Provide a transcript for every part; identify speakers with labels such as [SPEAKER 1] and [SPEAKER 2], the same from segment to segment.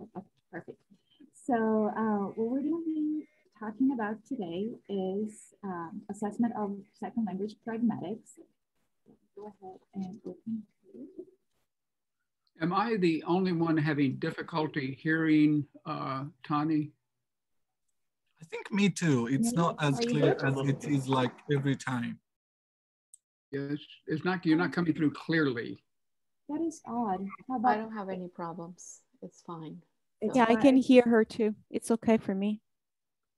[SPEAKER 1] Okay, perfect. So uh, what we're going to be talking about today is um, assessment of second language pragmatics. Go ahead and open.
[SPEAKER 2] Am I the only one having difficulty hearing uh, Tani?
[SPEAKER 3] I think me too. It's not as clear as it is like every time.
[SPEAKER 2] Yes, it's not, you're not coming through clearly.
[SPEAKER 1] That is odd.
[SPEAKER 4] I don't have any problems. It's fine.
[SPEAKER 1] It's
[SPEAKER 5] Yeah, I
[SPEAKER 1] fine.
[SPEAKER 5] can hear her too. It's okay for me.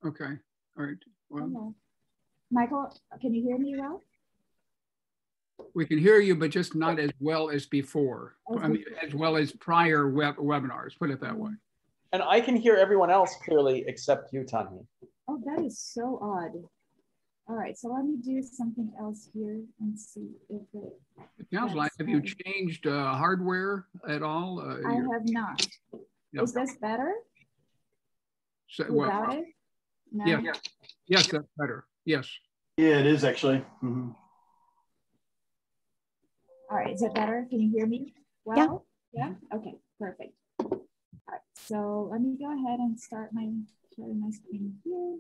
[SPEAKER 2] Okay, all right. Well,
[SPEAKER 1] Okay. Michael, can you hear me well?
[SPEAKER 2] we can hear you, but just not as well as before. I mean, as well as prior web webinars, put it that way.
[SPEAKER 6] And I can hear everyone else clearly except you, Tanya.
[SPEAKER 1] Oh, that is so odd. All right, so let me do something else here and see if it,
[SPEAKER 2] It sounds like, have you changed uh, hardware at all? Uh,
[SPEAKER 1] I
[SPEAKER 2] your-
[SPEAKER 1] have not.
[SPEAKER 2] Yeah.
[SPEAKER 1] Is this better
[SPEAKER 2] so- well,
[SPEAKER 1] without it? No?
[SPEAKER 2] Yeah, yes, that's better. Yes.
[SPEAKER 7] Yeah, it is actually. Mhm.
[SPEAKER 1] All right, is it better? Can you hear me?
[SPEAKER 5] Yeah.
[SPEAKER 1] Well, yeah. Okay, perfect. All right, so let me go ahead and start my sharing my screen here.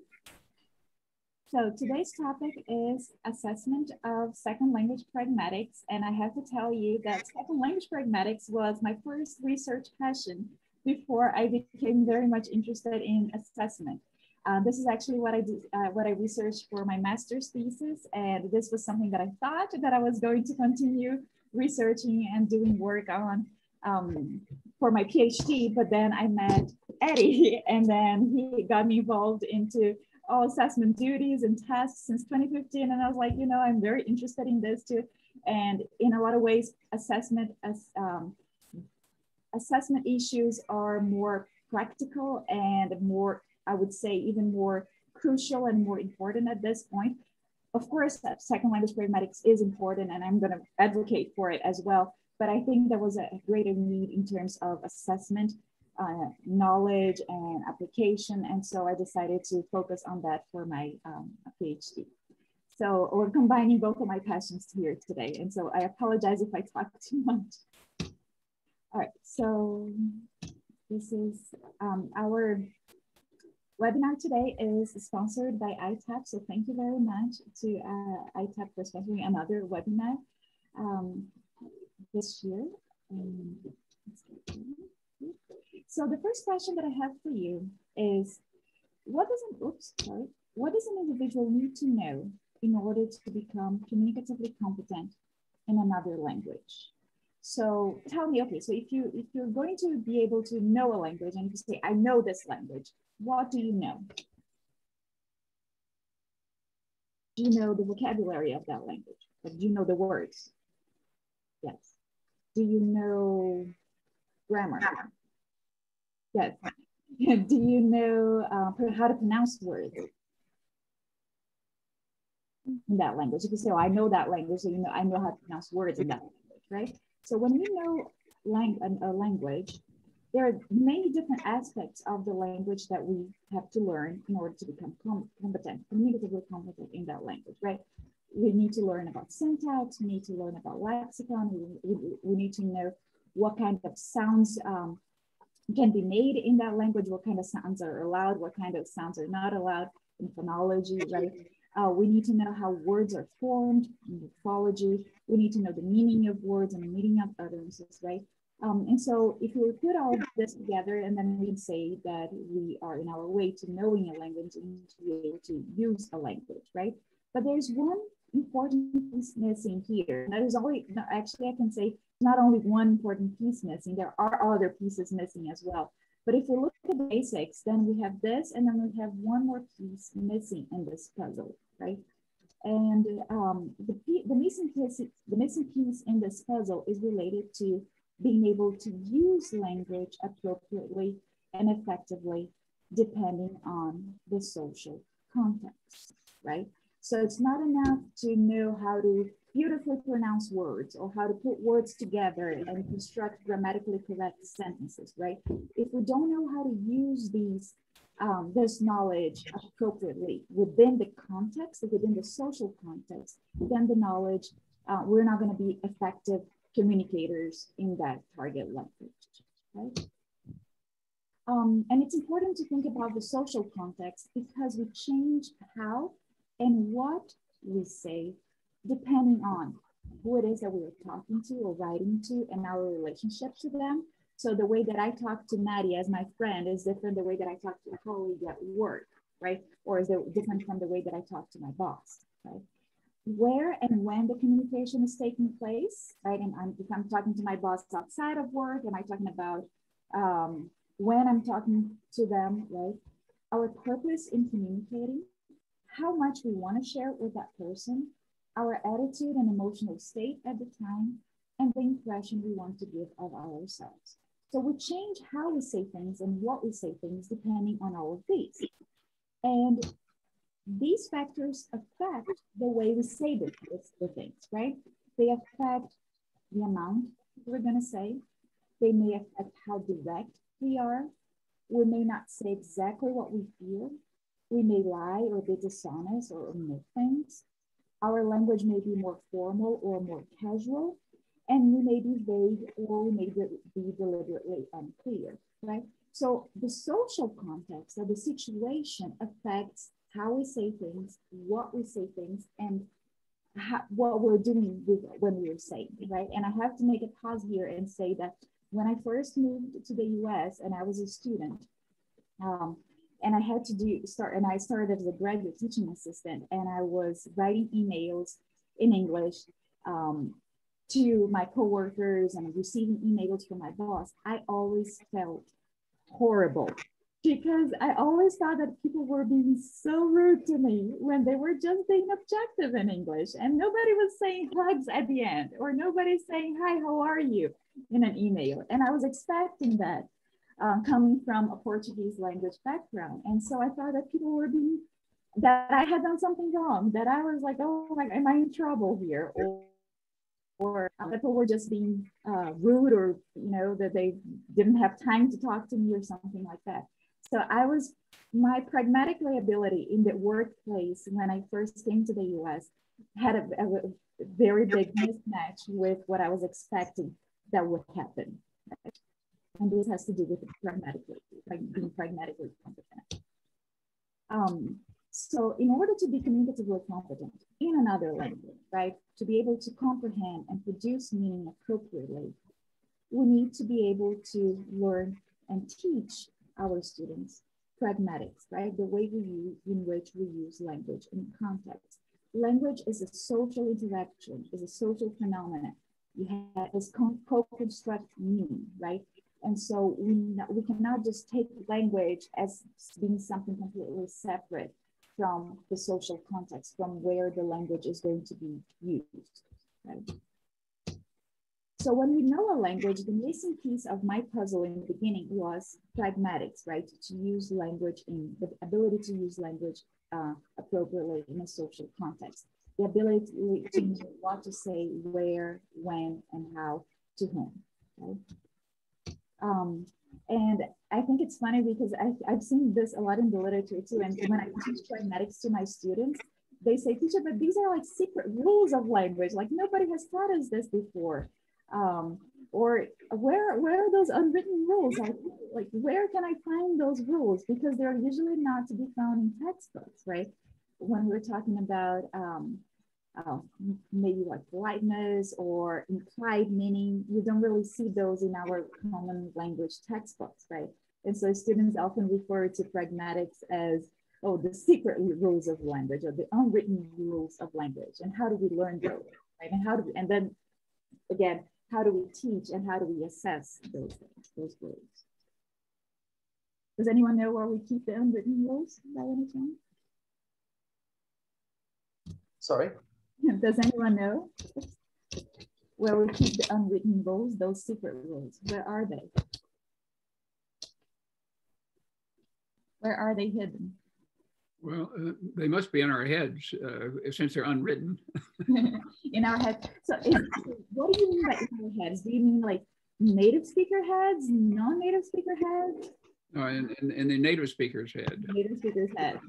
[SPEAKER 1] So today's topic is assessment of second language pragmatics. And I have to tell you that second language pragmatics was my first research passion before I became very much interested in assessment. Uh, this is actually what I did, uh, what I researched for my master's thesis. And this was something that I thought that I was going to continue researching and doing work on um, for my PhD. But then I met Eddie and then he got me involved into all assessment duties and tests since 2015. And I was like, you know, I'm very interested in this too. And in a lot of ways, assessment as um, assessment issues are more practical and more, I would say, even more crucial and more important at this point. Of course, second language pragmatics is important, and I'm going to advocate for it as well. But I think there was a greater need in terms of assessment uh, knowledge and application. And so I decided to focus on that for my um, PhD. So we're combining both of my passions here today. And so I apologize if I talk too much. All right, so this is um, our webinar today is sponsored by iTEP. So thank you very much to uh, iTEP for sponsoring another webinar um, this year. Um, so the first question that I have for you is, what does an, oops, sorry, what does an individual need to know in order to become communicatively competent in another language? So tell me, okay, so if you if you're going to be able to know a language and you say, I know this language, what do you know? Do you know the vocabulary of that language? Or do you know the words? Yes. Do you know grammar? Yes. Do you know uh, how to pronounce words in that language? You can say, "Oh, I know that language," so you know, I know how to pronounce words in that language, right? So when we know lang a language, there are many different aspects of the language that we have to learn in order to become com competent, communicatively competent in that language, right? We need to learn about syntax. We need to learn about lexicon. We, we, we need to know what kind of sounds um, can be made in that language, what kind of sounds are allowed, what kind of sounds are not allowed in phonology, right? Uh, we need to know how words are formed in morphology. We need to know the meaning of words and the meaning of utterances, right? Um, and so if we put all this together and then we can say that we are in our way to knowing a language and to be able to use a language, right? But there's one important piece missing here. Now, there's only, no, actually I can say not only one important piece missing, there are other pieces missing as well. But if we look at the basics, then we have this, and then we have one more piece missing in this puzzle, right? And um, the, the, missing piece, the missing piece in this puzzle is related to being able to use language appropriately and effectively, depending on the social context, right? So it's not enough to know how to beautifully pronounce words or how to put words together and construct grammatically correct sentences, right? If we don't know how to use these, um, this knowledge appropriately within the context, within the social context, then the knowledge, uh, we're not gonna be effective communicators in that target language, right? Um, and it's important to think about the social context because we change how and what we say depending on who it is that we're talking to or writing to and our relationship to them. So the way that I talk to Maddie as my friend is different the way that I talk to a colleague at work, right? Or is it different from the way that I talk to my boss, right? Where and when the communication is taking place, right? And I'm, if I'm talking to my boss outside of work, am I talking about um, when I'm talking to them, right? Our purpose in communicating, how much we want to share with that person, our attitude and emotional state at the time, and the impression we want to give of ourselves. So we change how we say things and what we say things depending on all of these. And these factors affect the way we say the, the things, right? They affect the amount we're going to say. They may affect how direct we are. We may not say exactly what we feel. We may lie or be dishonest or omit things. Our language may be more formal or more casual and we may be vague or we may be deliberately unclear, right? So the social context of the situation affects how we say things, what we say things, and how, what we're doing with when we're saying, right? And I have to make a pause here and say that when I first moved to the US and I was a student, um, and I had to do start, and I started as a graduate teaching assistant, and I was writing emails in English um, to my coworkers and receiving emails from my boss, I always felt horrible because I always thought that people were being so rude to me when they were just being objective in English and nobody was saying hugs at the end or nobody saying, Hi, how are you in an email. And I was expecting that um, coming from a Portuguese language background. And so I thought that people were being, that I had done something wrong, that I was like, oh, like, am I in trouble here? Or, or people were just being uh, rude or you know that they didn't have time to talk to me or something like that so i was my pragmatic ability in the workplace when i first came to the us had a, a, a very big mismatch with what i was expecting that would happen right? And this has to do with pragmatically being pragmatically competent um, so in order to be communicatively competent in another language, right, to be able to comprehend and produce meaning appropriately, we need to be able to learn and teach our students pragmatics, right? The way we use, in which we use language in context. Language is a social interaction, is a social phenomenon. You have this co-construct meaning, right? And so we, we cannot just take language as being something completely separate from the social context, from where the language is going to be used. Right? So when we know a language, the missing piece of my puzzle in the beginning was pragmatics, right? To use language in the ability to use language uh, appropriately in a social context. The ability to know what to say, where, when, and how, to whom. Right? Um, and I think it's funny because I, have seen this a lot in the literature too. And when I teach pragmatics to my students, they say, teacher, but these are like secret rules of language. Like nobody has taught us this before. Um, or where, where are those unwritten rules? Like, like where can I find those rules? Because they're usually not to be found in textbooks, right? When we're talking about um, uh, maybe like politeness or implied meaning. You don't really see those in our common language textbooks, right? And so students often refer to pragmatics as, oh, the secret rules of language or the unwritten rules of language. And how do we learn those, right? And how do we, and then again, how do we teach and how do we assess those things, those rules? Does anyone know where we keep the unwritten rules by any chance?
[SPEAKER 6] Sorry?
[SPEAKER 1] Does anyone know where we keep the unwritten rules, those secret rules? Where are they? Where are they hidden?
[SPEAKER 2] Well, uh, they must be in our heads uh, since they're unwritten.
[SPEAKER 1] in our heads. So, is, what do you mean by in our heads? Do you mean like native speaker heads, non-native speaker heads?
[SPEAKER 2] No, in, in, in the native speaker's head.
[SPEAKER 1] Native speaker's head.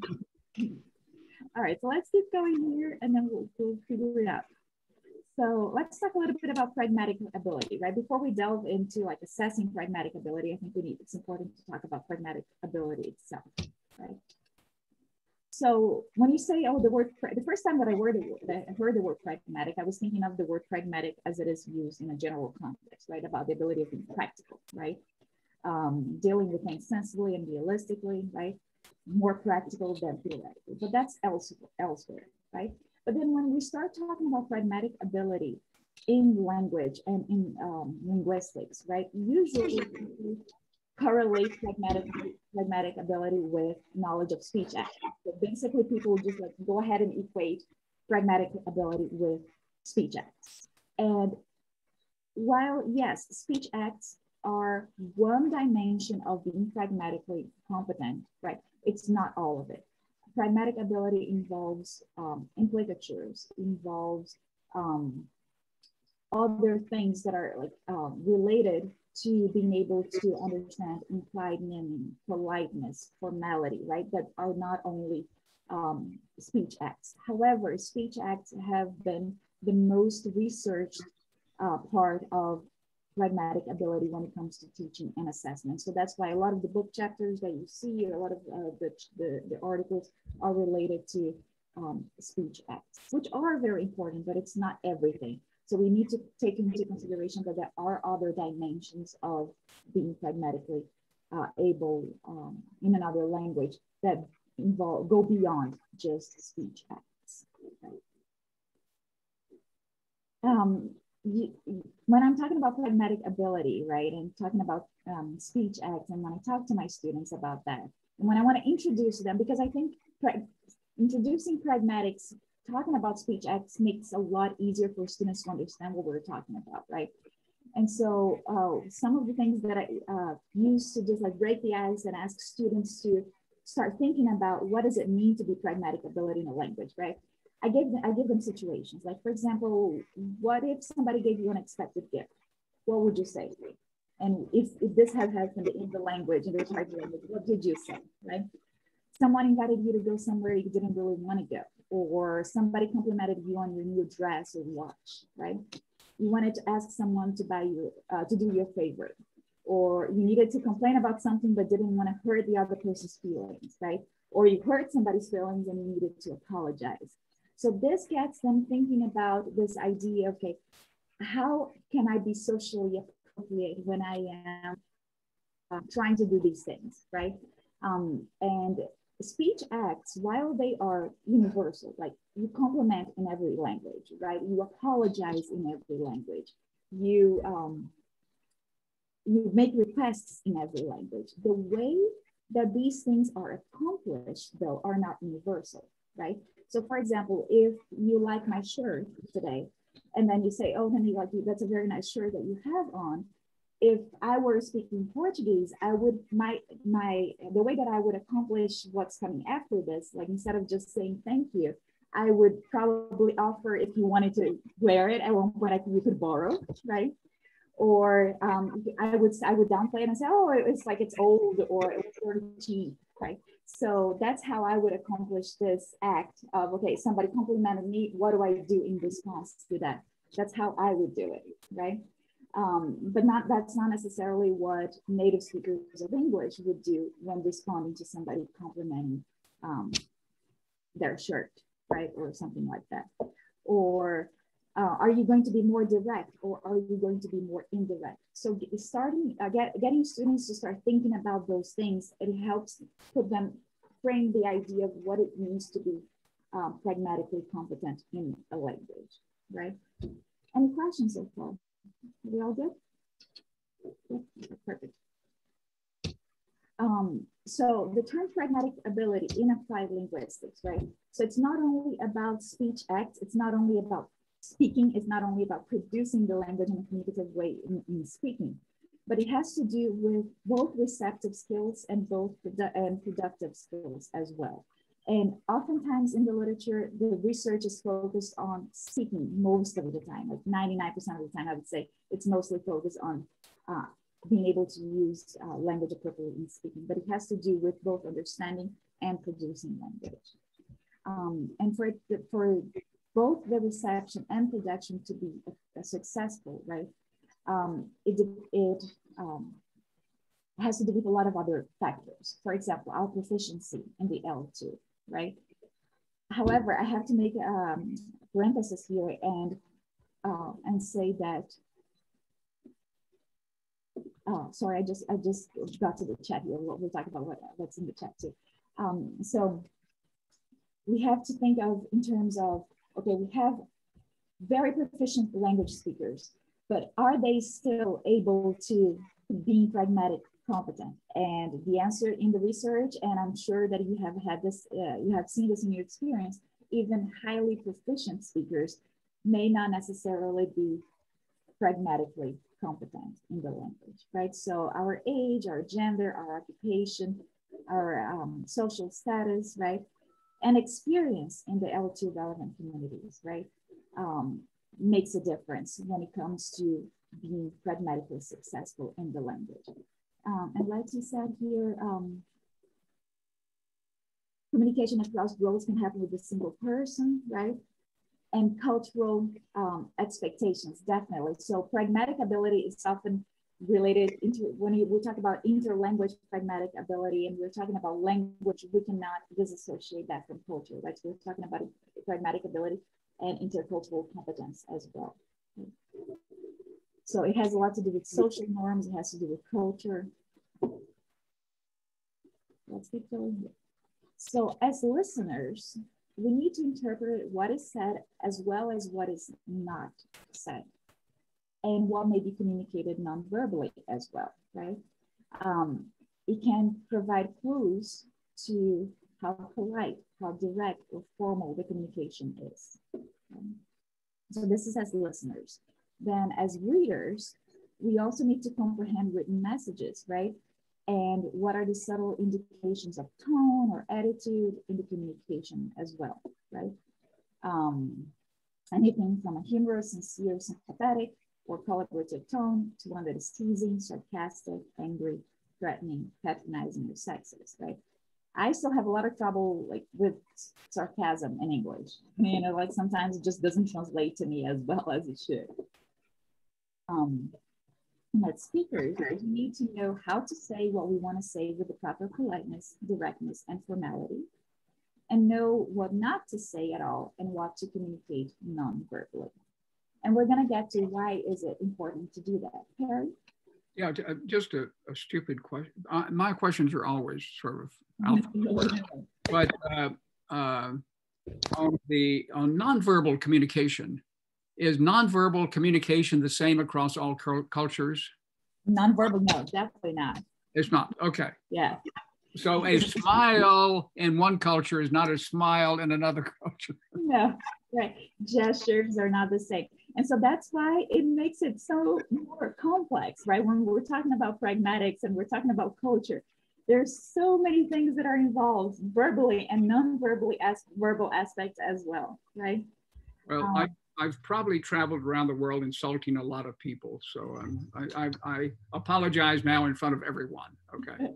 [SPEAKER 1] All right, so let's keep going here and then we'll, we'll figure it out. So let's talk a little bit about pragmatic ability, right? Before we delve into like assessing pragmatic ability, I think we need, it's important to talk about pragmatic ability itself, right? So when you say, oh, the word, the first time that I heard, that I heard the word pragmatic, I was thinking of the word pragmatic as it is used in a general context, right? About the ability of being practical, right? Um, dealing with things sensibly and realistically, right? More practical than theoretical, but that's elsewhere, elsewhere, right? But then when we start talking about pragmatic ability in language and in um, linguistics, right, usually correlate pragmatic, pragmatic ability with knowledge of speech acts. So basically people just like go ahead and equate pragmatic ability with speech acts. And while yes, speech acts are one dimension of being pragmatically competent, right? It's not all of it pragmatic ability involves um, implicatures, involves um, other things that are like um, related to being able to understand implied meaning, politeness, formality, right? That are not only um, speech acts. However, speech acts have been the most researched uh, part of pragmatic ability when it comes to teaching and assessment. So that's why a lot of the book chapters that you see, a lot of uh, the, the, the, articles are related to um, speech acts, which are very important, but it's not everything. So we need to take into consideration that there are other dimensions of being pragmatically uh, able um, in another language that involve go beyond just speech acts. Um, you, when I'm talking about pragmatic ability, right, and talking about um, speech acts, and when I talk to my students about that, and when I want to introduce them, because I think pra introducing pragmatics, talking about speech acts makes a lot easier for students to understand what we're talking about, right? And so uh, some of the things that I uh, use to just like break the ice and ask students to start thinking about what does it mean to be pragmatic ability in a language, right? I give them, I give them situations. Like for example, what if somebody gave you an unexpected gift? What would you say? And if, if this has happened in the language, in the target language, what did you say, right? Someone invited you to go somewhere you didn't really want to go, or somebody complimented you on your new dress or watch, right? You wanted to ask someone to buy you, uh, to do you a favor, or you needed to complain about something but didn't want to hurt the other person's feelings, right? Or you hurt somebody's feelings and you needed to apologize. So this gets them thinking about this idea, okay, how can I be socially appropriate when I am uh, trying to do these things, right? Um, and speech acts, while they are universal, like you compliment in every language, right? You apologize in every language. You um, you make requests in every language. The way that these things are accomplished, though, are not universal, right? So for example, if you like my shirt today, and then you say, oh, honey, like that's a very nice shirt that you have on. If I were speaking Portuguese, I would my my the way that I would accomplish what's coming after this, like instead of just saying thank you, I would probably offer if you wanted to wear it at one point, I you could borrow, right? Or um, I would I would downplay it and say, oh, it's like it's old or it was very cheap, right? So that's how I would accomplish this act of, okay, somebody complimented me. What do I do in response to that? That's how I would do it, right? Um, but not that's not necessarily what native speakers of English would do when responding to somebody complimenting um, their shirt, right? Or something like that. Or uh, are you going to be more direct or are you going to be more indirect? So starting, uh, get, getting students to start thinking about those things, it helps put them, frame the idea of what it means to be um, pragmatically competent in a language, right? Any questions so far? Are we all good? Perfect. Um, so the term pragmatic ability in applied linguistics, right? So it's not only about speech acts, it's not only about speaking is not only about producing the language in a communicative way in, in speaking, but it has to do with both receptive skills and both produ and productive skills as well. And oftentimes in the literature, the research is focused on speaking most of the time, like 99% of the time, I would say it's mostly focused on uh, being able to use uh, language appropriately in speaking, but it has to do with both understanding and producing language. Um, and for, for both the reception and production to be successful, right? Um, it it um, has to do with a lot of other factors. For example, our proficiency in the L2, right? However, I have to make um, parenthesis here and uh, and say that. Oh, sorry, I just I just got to the chat here. We'll, we'll talk about what, what's in the chat too. Um, so we have to think of in terms of okay, we have very proficient language speakers, but are they still able to be pragmatic competent? And the answer in the research, and I'm sure that you have had this, uh, you have seen this in your experience, even highly proficient speakers may not necessarily be pragmatically competent in the language, right? So our age, our gender, our occupation, our um, social status, right? And experience in the L2 relevant communities, right? Um, makes a difference when it comes to being pragmatically successful in the language. Um, and like you said here, um, communication across roles can happen with a single person, right? And cultural um, expectations, definitely. So pragmatic ability is often related into when we talk about interlanguage pragmatic ability and we're talking about language, we cannot disassociate that from culture, right? So we're talking about pragmatic ability and intercultural competence as well. So it has a lot to do with social norms. It has to do with culture. Let's keep going. So as listeners, we need to interpret what is said as well as what is not said and what may be communicated non-verbally as well, right? Um, it can provide clues to how polite, how direct or formal the communication is. Um, so this is as listeners then as readers, we also need to comprehend written messages, right? And what are the subtle indications of tone or attitude in the communication as well, right? Um, anything from a humorous, sincere, sympathetic, or collaborative tone to one that is teasing, sarcastic, angry, threatening, patronizing, or sexist, right? I still have a lot of trouble like with sarcasm in English. You know, like sometimes it just doesn't translate to me as well as it should um, that speakers need to know how to say what we want to say with the proper politeness, directness, and formality, and know what not to say at all and what to communicate non-verbally. And we're going to get to why is it important to do that. Harry?
[SPEAKER 2] Yeah, uh, just a, a stupid question. Uh, my questions are always sort of alpha, but uh, uh, on the on nonverbal communication, is nonverbal communication the same across all cultures?
[SPEAKER 1] Nonverbal, no, definitely not.
[SPEAKER 2] It's not. Okay.
[SPEAKER 1] Yeah.
[SPEAKER 2] So a smile in one culture is not a smile in another culture.
[SPEAKER 1] No, right. Gestures are not the same. And so that's why it makes it so more complex, right? When we're talking about pragmatics and we're talking about culture, there's so many things that are involved verbally and non-verbally as verbal aspects as well, right?
[SPEAKER 2] Well, um, I I've probably traveled around the world insulting a lot of people. So um, I, I, I, apologize now in front of everyone. Okay.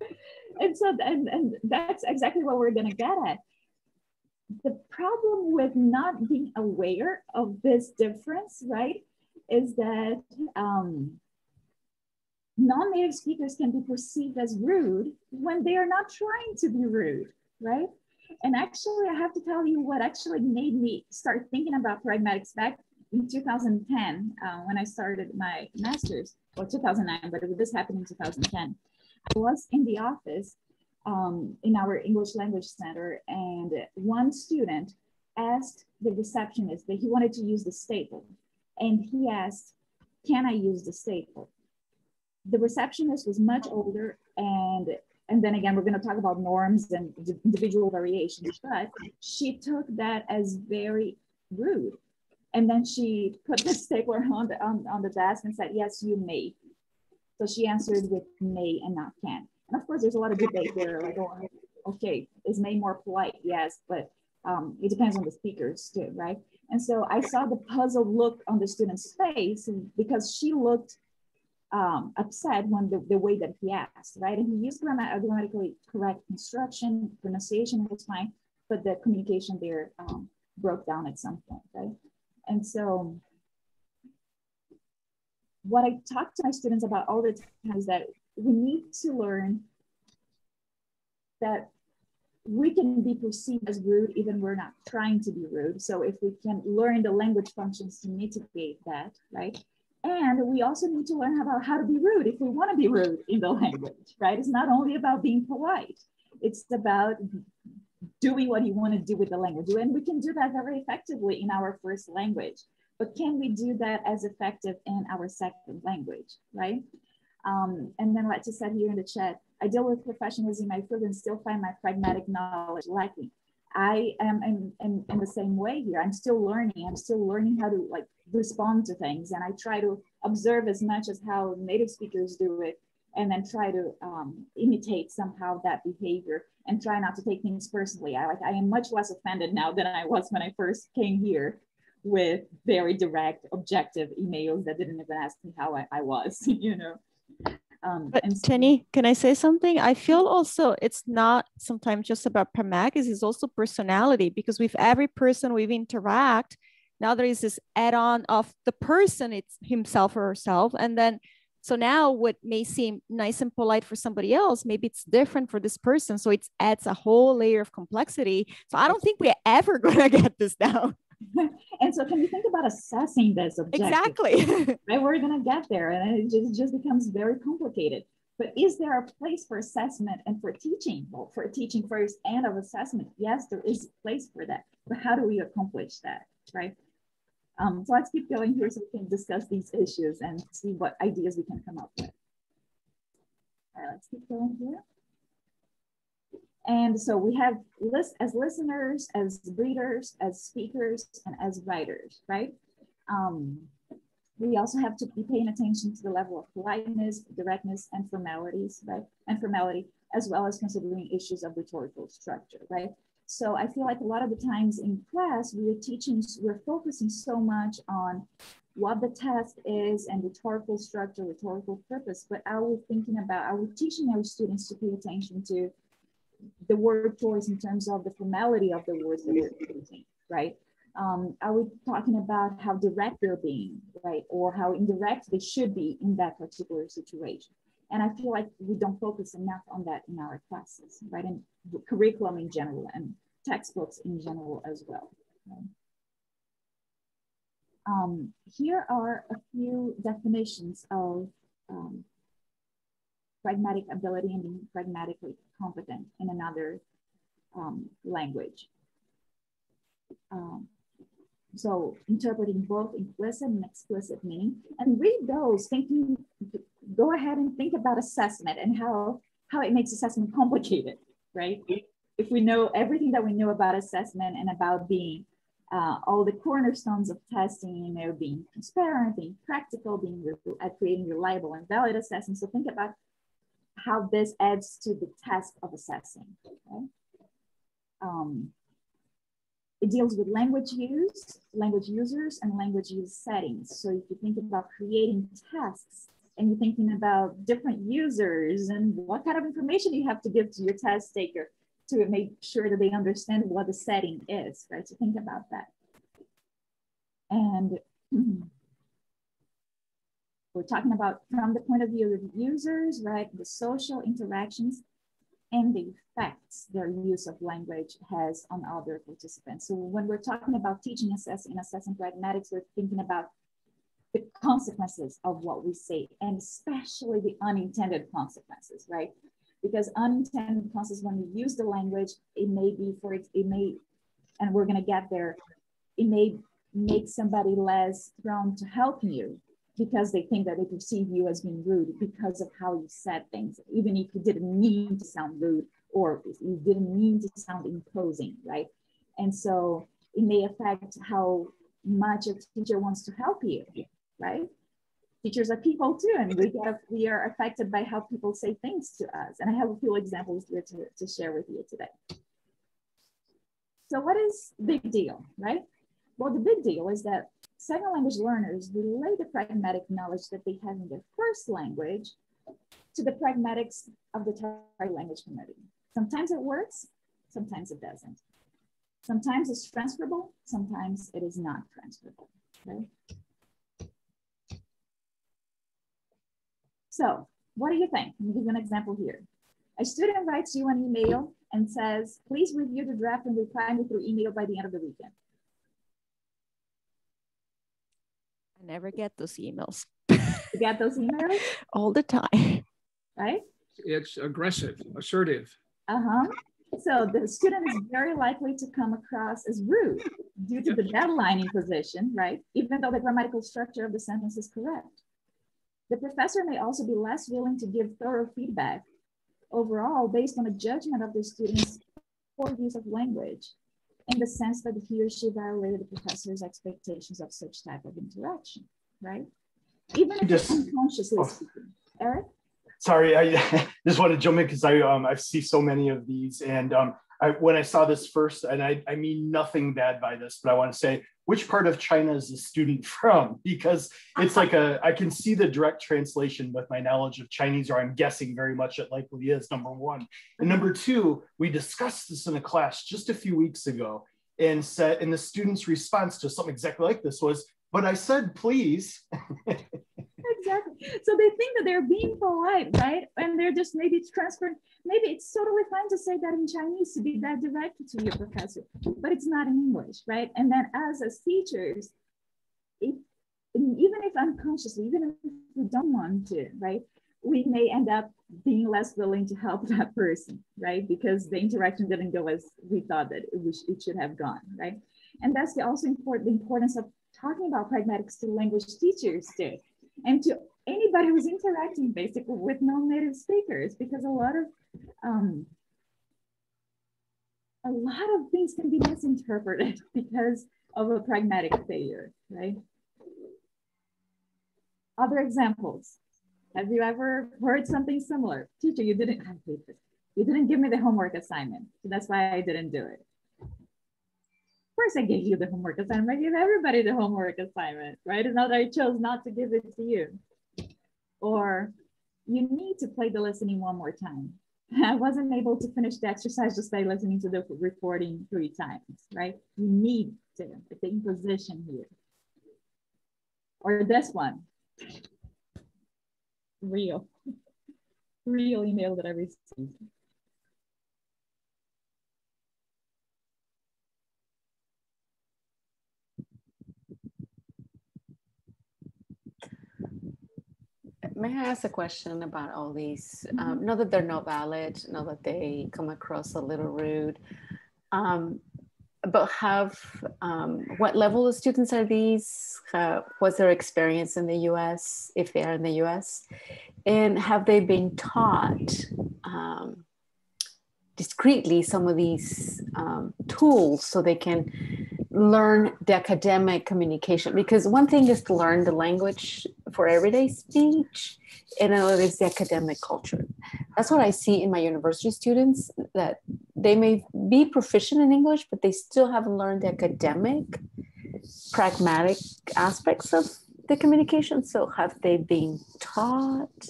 [SPEAKER 1] and so, and, and that's exactly what we're going to get at. The problem with not being aware of this difference, right, is that um, non-native speakers can be perceived as rude when they are not trying to be rude, right? And actually, I have to tell you what actually made me start thinking about pragmatics back in 2010 uh, when I started my master's, or 2009, but this happened in 2010. I was in the office um, in our English language center, and one student asked the receptionist that he wanted to use the staple. And he asked, Can I use the staple? The receptionist was much older and and then again, we're going to talk about norms and individual variations, but she took that as very rude. And then she put the stapler on the, on, on the desk and said, yes, you may. So she answered with may and not can. And of course, there's a lot of debate there, like, oh, okay, is may more polite? Yes, but um, it depends on the speakers too, right? And so I saw the puzzled look on the student's face because she looked um, upset when the, the way that he asked, right? And he used grammar, grammatically correct construction, pronunciation was fine, but the communication there um, broke down at some point, right? And so what I talk to my students about all the time is that we need to learn that we can be perceived as rude even we're not trying to be rude. So if we can learn the language functions to mitigate that, right? And we also need to learn about how to be rude if we want to be rude in the language, right? It's not only about being polite, it's about doing what you want to do with the language. And we can do that very effectively in our first language, but can we do that as effective in our second language, right? Um, and then like I said here in the chat, I deal with professionals in my field and still find my pragmatic knowledge lacking. I am in, in, in, the same way here. I'm still learning. I'm still learning how to like respond to things. And I try to observe as much as how native speakers do it and then try to um, imitate somehow that behavior and try not to take things personally. I like I am much less offended now than I was when I first came here with very direct, objective emails that didn't even ask me how I, I was, you know.
[SPEAKER 5] Um, but and Jenny, can I say something? I feel also it's not sometimes just about pragmatics, it's also personality because with every person we've interact, now there is this add-on of the person, it's himself or herself. And then so now what may seem nice and polite for somebody else, maybe it's different for this person. So it adds a whole layer of complexity. So I don't think we're ever gonna get this down.
[SPEAKER 1] and so can you think about assessing this objective?
[SPEAKER 5] Exactly.
[SPEAKER 1] right, we're going to get there and it just, just becomes very complicated. But is there a place for assessment and for teaching? Well, for teaching first and of assessment, yes, there is a place for that. But how do we accomplish that, right? Um, so let's keep going here so we can discuss these issues and see what ideas we can come up with. All right, let's keep going here. And so we have list as listeners, as readers, as speakers, and as writers, right? Um, we also have to be paying attention to the level of politeness, directness, and formalities, right? And formality, as well as considering issues of rhetorical structure, right? So I feel like a lot of the times in class, we are teaching, we're focusing so much on what the test is and rhetorical structure, rhetorical purpose, but are we thinking about, are we teaching our students to pay attention to the word choice in terms of the formality of the words that we're using, right? Um, are we talking about how direct they're being, right? Or how indirect they should be in that particular situation? And I feel like we don't focus enough on that in our classes, right? And curriculum in general and textbooks in general as well. Right? Um, here are a few definitions of um, pragmatic ability and being pragmatically competent in another um, language. Um, so interpreting both implicit and explicit meaning and read those thinking, go ahead and think about assessment and how, how it makes assessment complicated, right? If we know everything that we know about assessment and about being uh, all the cornerstones of testing, you know, being transparent, being practical, being uh, creating reliable and valid assessment. So think about how this adds to the task of assessing. Okay? Um, it deals with language use, language users, and language use settings. So if you think about creating tasks and you're thinking about different users and what kind of information you have to give to your test taker to make sure that they understand what the setting is, right? So think about that. And we're talking about from the point of view of the users, right? The social interactions and the effects their use of language has on other participants. So when we're talking about teaching assessing and assessing pragmatics, we're thinking about the consequences of what we say, and especially the unintended consequences, right? Because unintended consequences, when we use the language, it may be for it, it may, and we're gonna get there, it may make somebody less prone to help you because they think that they perceive you as being rude because of how you said things, even if you didn't mean to sound rude or you didn't mean to sound imposing, right? And so it may affect how much a teacher wants to help you, right? Teachers are people too, and we get we are affected by how people say things to us. And I have a few examples here to, to share with you today. So what is big deal, right? Well, the big deal is that second language learners relay the pragmatic knowledge that they have in their first language to the pragmatics of the target language community. Sometimes it works, sometimes it doesn't. Sometimes it's transferable, sometimes it is not transferable, okay? So what do you think? Let me give you an example here. A student writes you an email and says, please review the draft and reply me through email by the end of the weekend.
[SPEAKER 5] I never get those emails.
[SPEAKER 1] You get those emails?
[SPEAKER 5] All the time.
[SPEAKER 1] Right?
[SPEAKER 2] It's aggressive, assertive.
[SPEAKER 1] Uh-huh. So the student is very likely to come across as rude due to the deadline imposition, right? Even though the grammatical structure of the sentence is correct. The professor may also be less willing to give thorough feedback overall based on a judgment of the student's poor use of language in the sense that he or she violated the professor's expectations of such type of interaction, right? Even if just, unconsciously oh, speaking. Eric?
[SPEAKER 7] Sorry, I just want to jump in because I um I see so many of these and um I, when I saw this first, and I, I mean nothing bad by this, but I want to say which part of China is the student from? Because it's like a, I can see the direct translation with my knowledge of Chinese, or I'm guessing very much it likely is number one. And number two, we discussed this in a class just a few weeks ago and said, and the student's response to something exactly like this was, but I said, please.
[SPEAKER 1] exactly. So they think that they're being polite, right? And they're just maybe it's transferred. Maybe it's totally fine to say that in Chinese to be that direct to your professor, but it's not in English, right? And then as as teachers, if even if unconsciously, even if we don't want to, right? We may end up being less willing to help that person, right? Because the interaction didn't go as we thought that it, it should have gone, right? And that's the also important the importance of talking about pragmatics to language teachers too and to anybody who's interacting basically with non-native speakers because a lot of um, a lot of things can be misinterpreted because of a pragmatic failure, right? Other examples. Have you ever heard something similar? Teacher, you didn't. You didn't give me the homework assignment. So that's why I didn't do it. Course I gave you the homework assignment. I gave everybody the homework assignment, right? It's not that I chose not to give it to you or you need to play the listening one more time. I wasn't able to finish the exercise just by listening to the recording three times, right? You need to, the imposition here. Or this one, real, real email that I received.
[SPEAKER 4] May I ask a question about all these? Um, mm-hmm. not that they're not valid, not that they come across a little rude, um, but have um, what level of students are these? Uh, what's their experience in the US, if they are in the US? And have they been taught um, discreetly some of these um, tools so they can learn the academic communication because one thing is to learn the language for everyday speech and another is the academic culture. That's what i see in my university students that they may be proficient in english but they still haven't learned the academic pragmatic aspects of the communication. So have they been taught?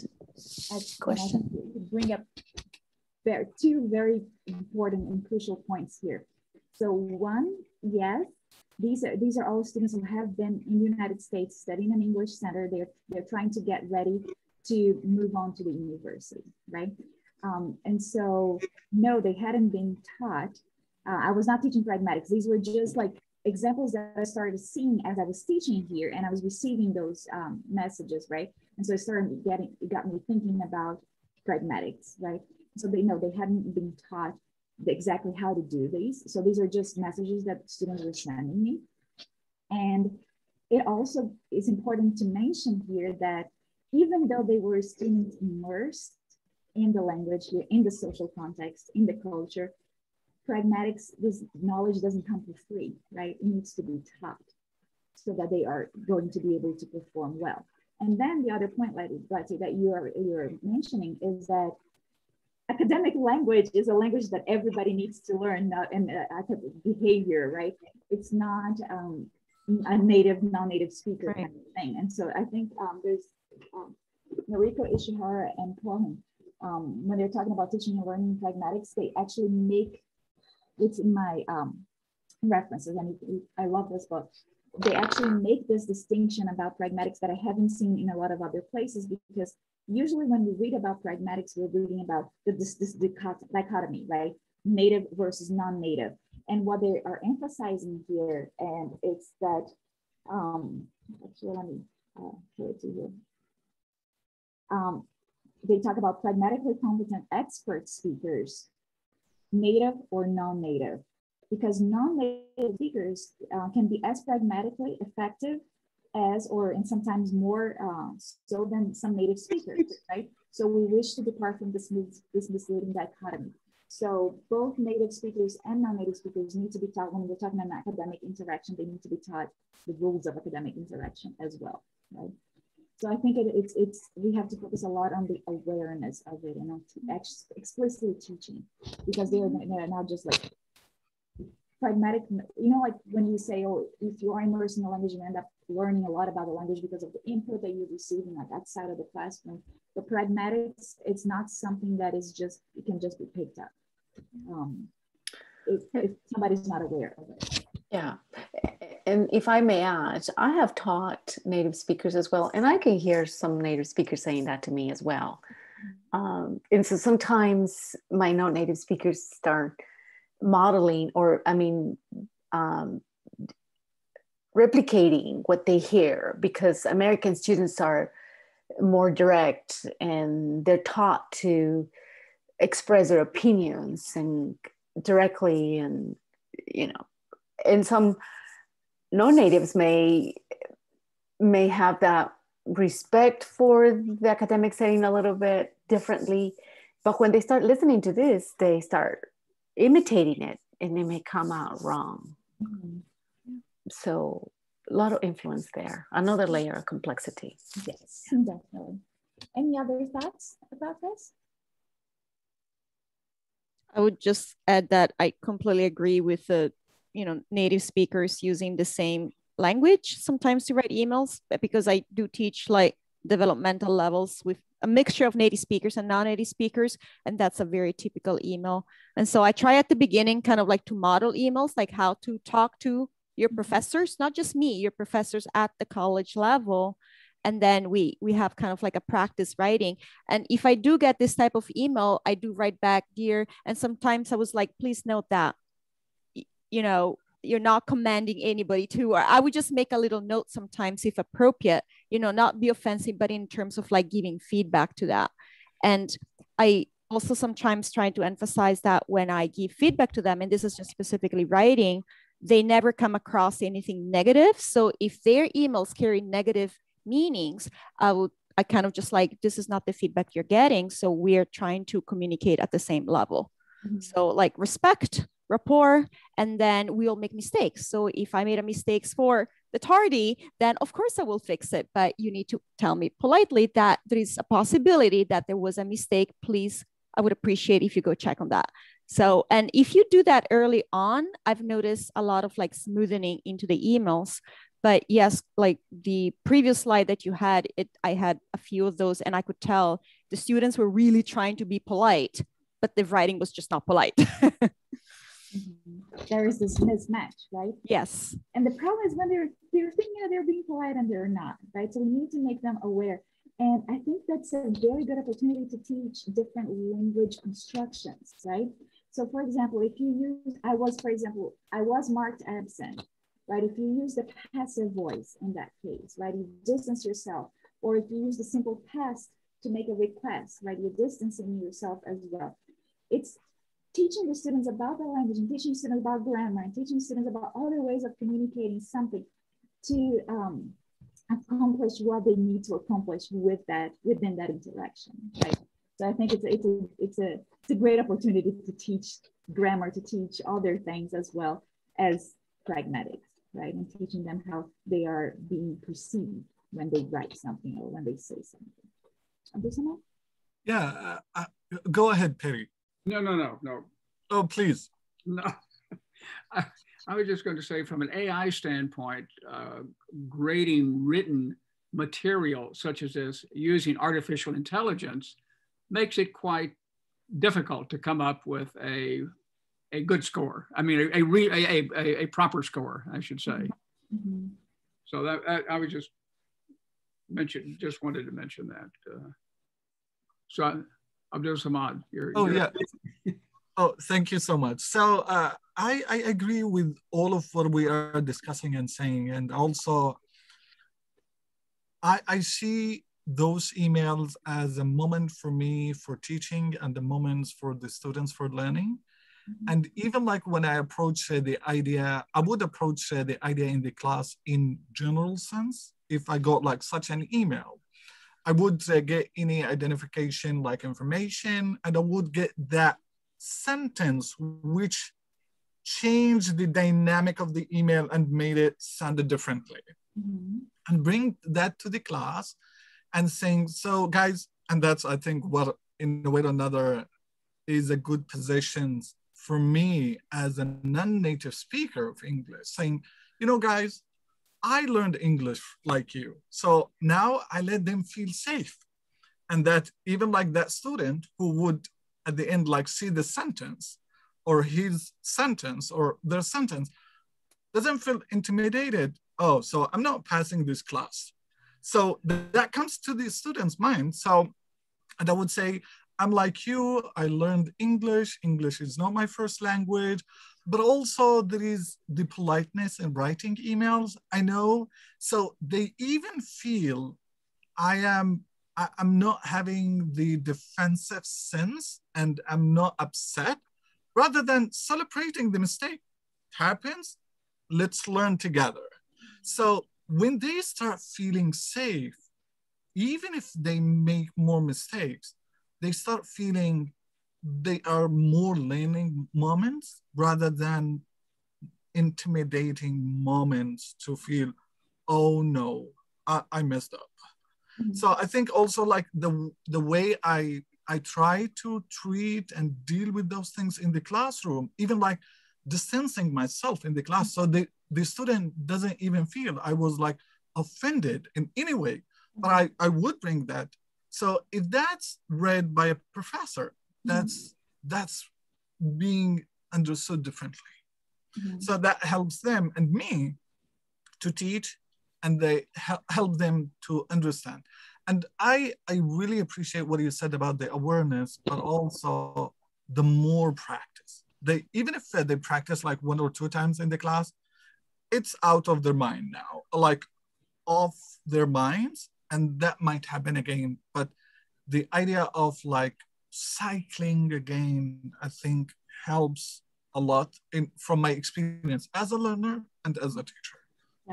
[SPEAKER 1] Question. Bring up there are two very important and crucial points here. So one yes, these are these are all students who have been in the United States studying an English center. They're they're trying to get ready to move on to the university, right? Um, and so no, they hadn't been taught. Uh, I was not teaching pragmatics. These were just like examples that I started seeing as I was teaching here, and I was receiving those um, messages, right? And so I started getting it got me thinking about pragmatics, right? So they know they hadn't been taught exactly how to do these. So these are just messages that students were sending me. And it also is important to mention here that even though they were students immersed in the language in the social context, in the culture, pragmatics, this knowledge doesn't come for free, right? It needs to be taught so that they are going to be able to perform well. And then the other point, Letty, that you are you're mentioning is that academic language is a language that everybody needs to learn not in uh, behavior, right? It's not um, a native, non-native speaker right. kind of thing. And so I think um, there's um, Noriko Ishihara and Cohen, um, when they're talking about teaching and learning pragmatics, they actually make, it's in my um, references, and I love this book, they actually make this distinction about pragmatics that I haven't seen in a lot of other places because usually when we read about pragmatics, we're reading about the, this, this dichotomy, right? Native versus non-native. And what they are emphasizing here, and it's that, um, actually, let me uh, show it to you. Um, they talk about pragmatically competent expert speakers, native or non-native because non-native speakers uh, can be as pragmatically effective as, or and sometimes more uh, so than some native speakers, right? So we wish to depart from this, this misleading dichotomy. So both native speakers and non-native speakers need to be taught when we're talking about academic interaction, they need to be taught the rules of academic interaction as well, right? So I think it, it's, it's, we have to focus a lot on the awareness of it and on explicitly teaching because they're, they're not just like pragmatic, you know, like when you say, oh, if you are immersed in the language, you end up learning a lot about the language because of the input that you're receiving like outside of the classroom. But pragmatics, it's not something that is just, it can just be picked up. Um, if, if somebody's not aware of it.
[SPEAKER 4] Yeah. And if I may add, I have taught native speakers as well, and I can hear some native speakers saying that to me as well. Um, and so sometimes my non native speakers start modeling or i mean um, replicating what they hear because american students are more direct and they're taught to express their opinions and directly and you know and some non-natives may may have that respect for the academic setting a little bit differently but when they start listening to this they start imitating it and they may come out wrong. Mm-hmm. So a lot of influence there. Another layer of complexity.
[SPEAKER 1] Yes, definitely. Any other thoughts about this?
[SPEAKER 5] I would just add that I completely agree with the, you know, native speakers using the same language sometimes to write emails, but because I do teach like developmental levels with a mixture of native speakers and non-native speakers and that's a very typical email and so i try at the beginning kind of like to model emails like how to talk to your mm-hmm. professors not just me your professors at the college level. And then we we have kind of like a practice writing. And if i do get this type of email i do write back dear and sometimes i was like please note that you know you're not commanding anybody to or i would just make a little note sometimes if appropriate you know not be offensive but in terms of like giving feedback to that. And i also sometimes try to emphasize that when i give feedback to them and this is just specifically writing they never come across anything negative. So if their emails carry negative meanings i would i kind of just like this is not the feedback you're getting. So we're trying to communicate at the same level. Mm-hmm. so like respect rapport and then we'll make mistakes. So if i made a mistakes for the tardy then of course i will fix it. But you need to tell me politely that there is a possibility that there was a mistake. Please i would appreciate if you go check on that so and if you do that early on i've noticed a lot of like smoothing into the emails but yes like the previous slide that you had it i had a few of those and i could tell the students were really trying to be polite but the writing was just not polite
[SPEAKER 1] Mm-hmm. There is this mismatch, right?
[SPEAKER 5] Yes.
[SPEAKER 1] And the problem is when they're they're thinking that they're being polite and they're not, right? So we need to make them aware. And I think that's a very good opportunity to teach different language constructions, right? So for example, if you use, I was, for example, I was marked absent, right? If you use the passive voice in that case, right? You distance yourself. Or if you use the simple past to make a request, right? You're distancing yourself as well. It's teaching the students about the language and teaching students about grammar and teaching students about other ways of communicating something to um, accomplish what they need to accomplish with that within that interaction right so i think it's a, it's a it's a it's a great opportunity to teach grammar to teach other things as well as pragmatics right and teaching them how they are being perceived when they write something or when they say something
[SPEAKER 3] yeah uh, uh, go ahead perry
[SPEAKER 2] no, no, no, no.
[SPEAKER 3] Oh, please.
[SPEAKER 2] No. I, I, was just going to say, from an AI standpoint, uh, grading written material such as this using artificial intelligence makes it quite difficult to come up with a a good score. I mean, a, a, a, a, a proper score, I should say. Mm-hmm. So that, I, I was just mention, just wanted to mention that. Uh, so Abdul Samad, you're.
[SPEAKER 3] Oh,
[SPEAKER 2] you're,
[SPEAKER 3] yeah. oh, thank you so much. So uh, I, I agree with all of what we are discussing and saying. And also, I, I see those emails as a moment for me for teaching and the moments for the students for learning. Mm-hmm. And even like when I approach uh, the idea, I would approach uh, the idea in the class in general sense. If I got like such an email, I would uh, get any identification like information and I would get that sentence which changed the dynamic of the email and made it sound differently. Mm-hmm. And bring that to the class and saying, so guys, and that's I think what in a way or another is a good position for me as a non-native speaker of English, saying, you know, guys, I learned English like you. So now I let them feel safe. And that even like that student who would at the end like see the sentence or his sentence or their sentence doesn't feel intimidated. Oh, so I'm not passing this class. So th that comes to the student's mind. So, and I would say, I'm like you, I learned English. English is not my first language, but also there is the politeness in writing emails. I know. So they even feel I am, I, am not having the defensive sense and I'm not upset rather than celebrating the mistake. It happens, let's learn together. So when they start feeling safe, even if they make more mistakes, they start feeling they are more learning moments rather than intimidating moments to feel, oh no, I, I messed up. Mm-hmm. So I think also like the the way I I try to treat and deal with those things in the classroom, even like distancing myself in the class. So the, the student doesn't even feel I was like offended in any way, but I, I would bring that. So if that's read by a professor, that's mm-hmm. that's being understood differently. Mm-hmm. So that helps them and me to teach and they help them to understand. And I, I really appreciate what you said about the awareness, but also the more practice they even if uh, they practice like one or two times in the class it's out of their mind now like off their minds and that might happen again. But the idea of like cycling again i think helps a lot in from my experience as a learner and as a teacher.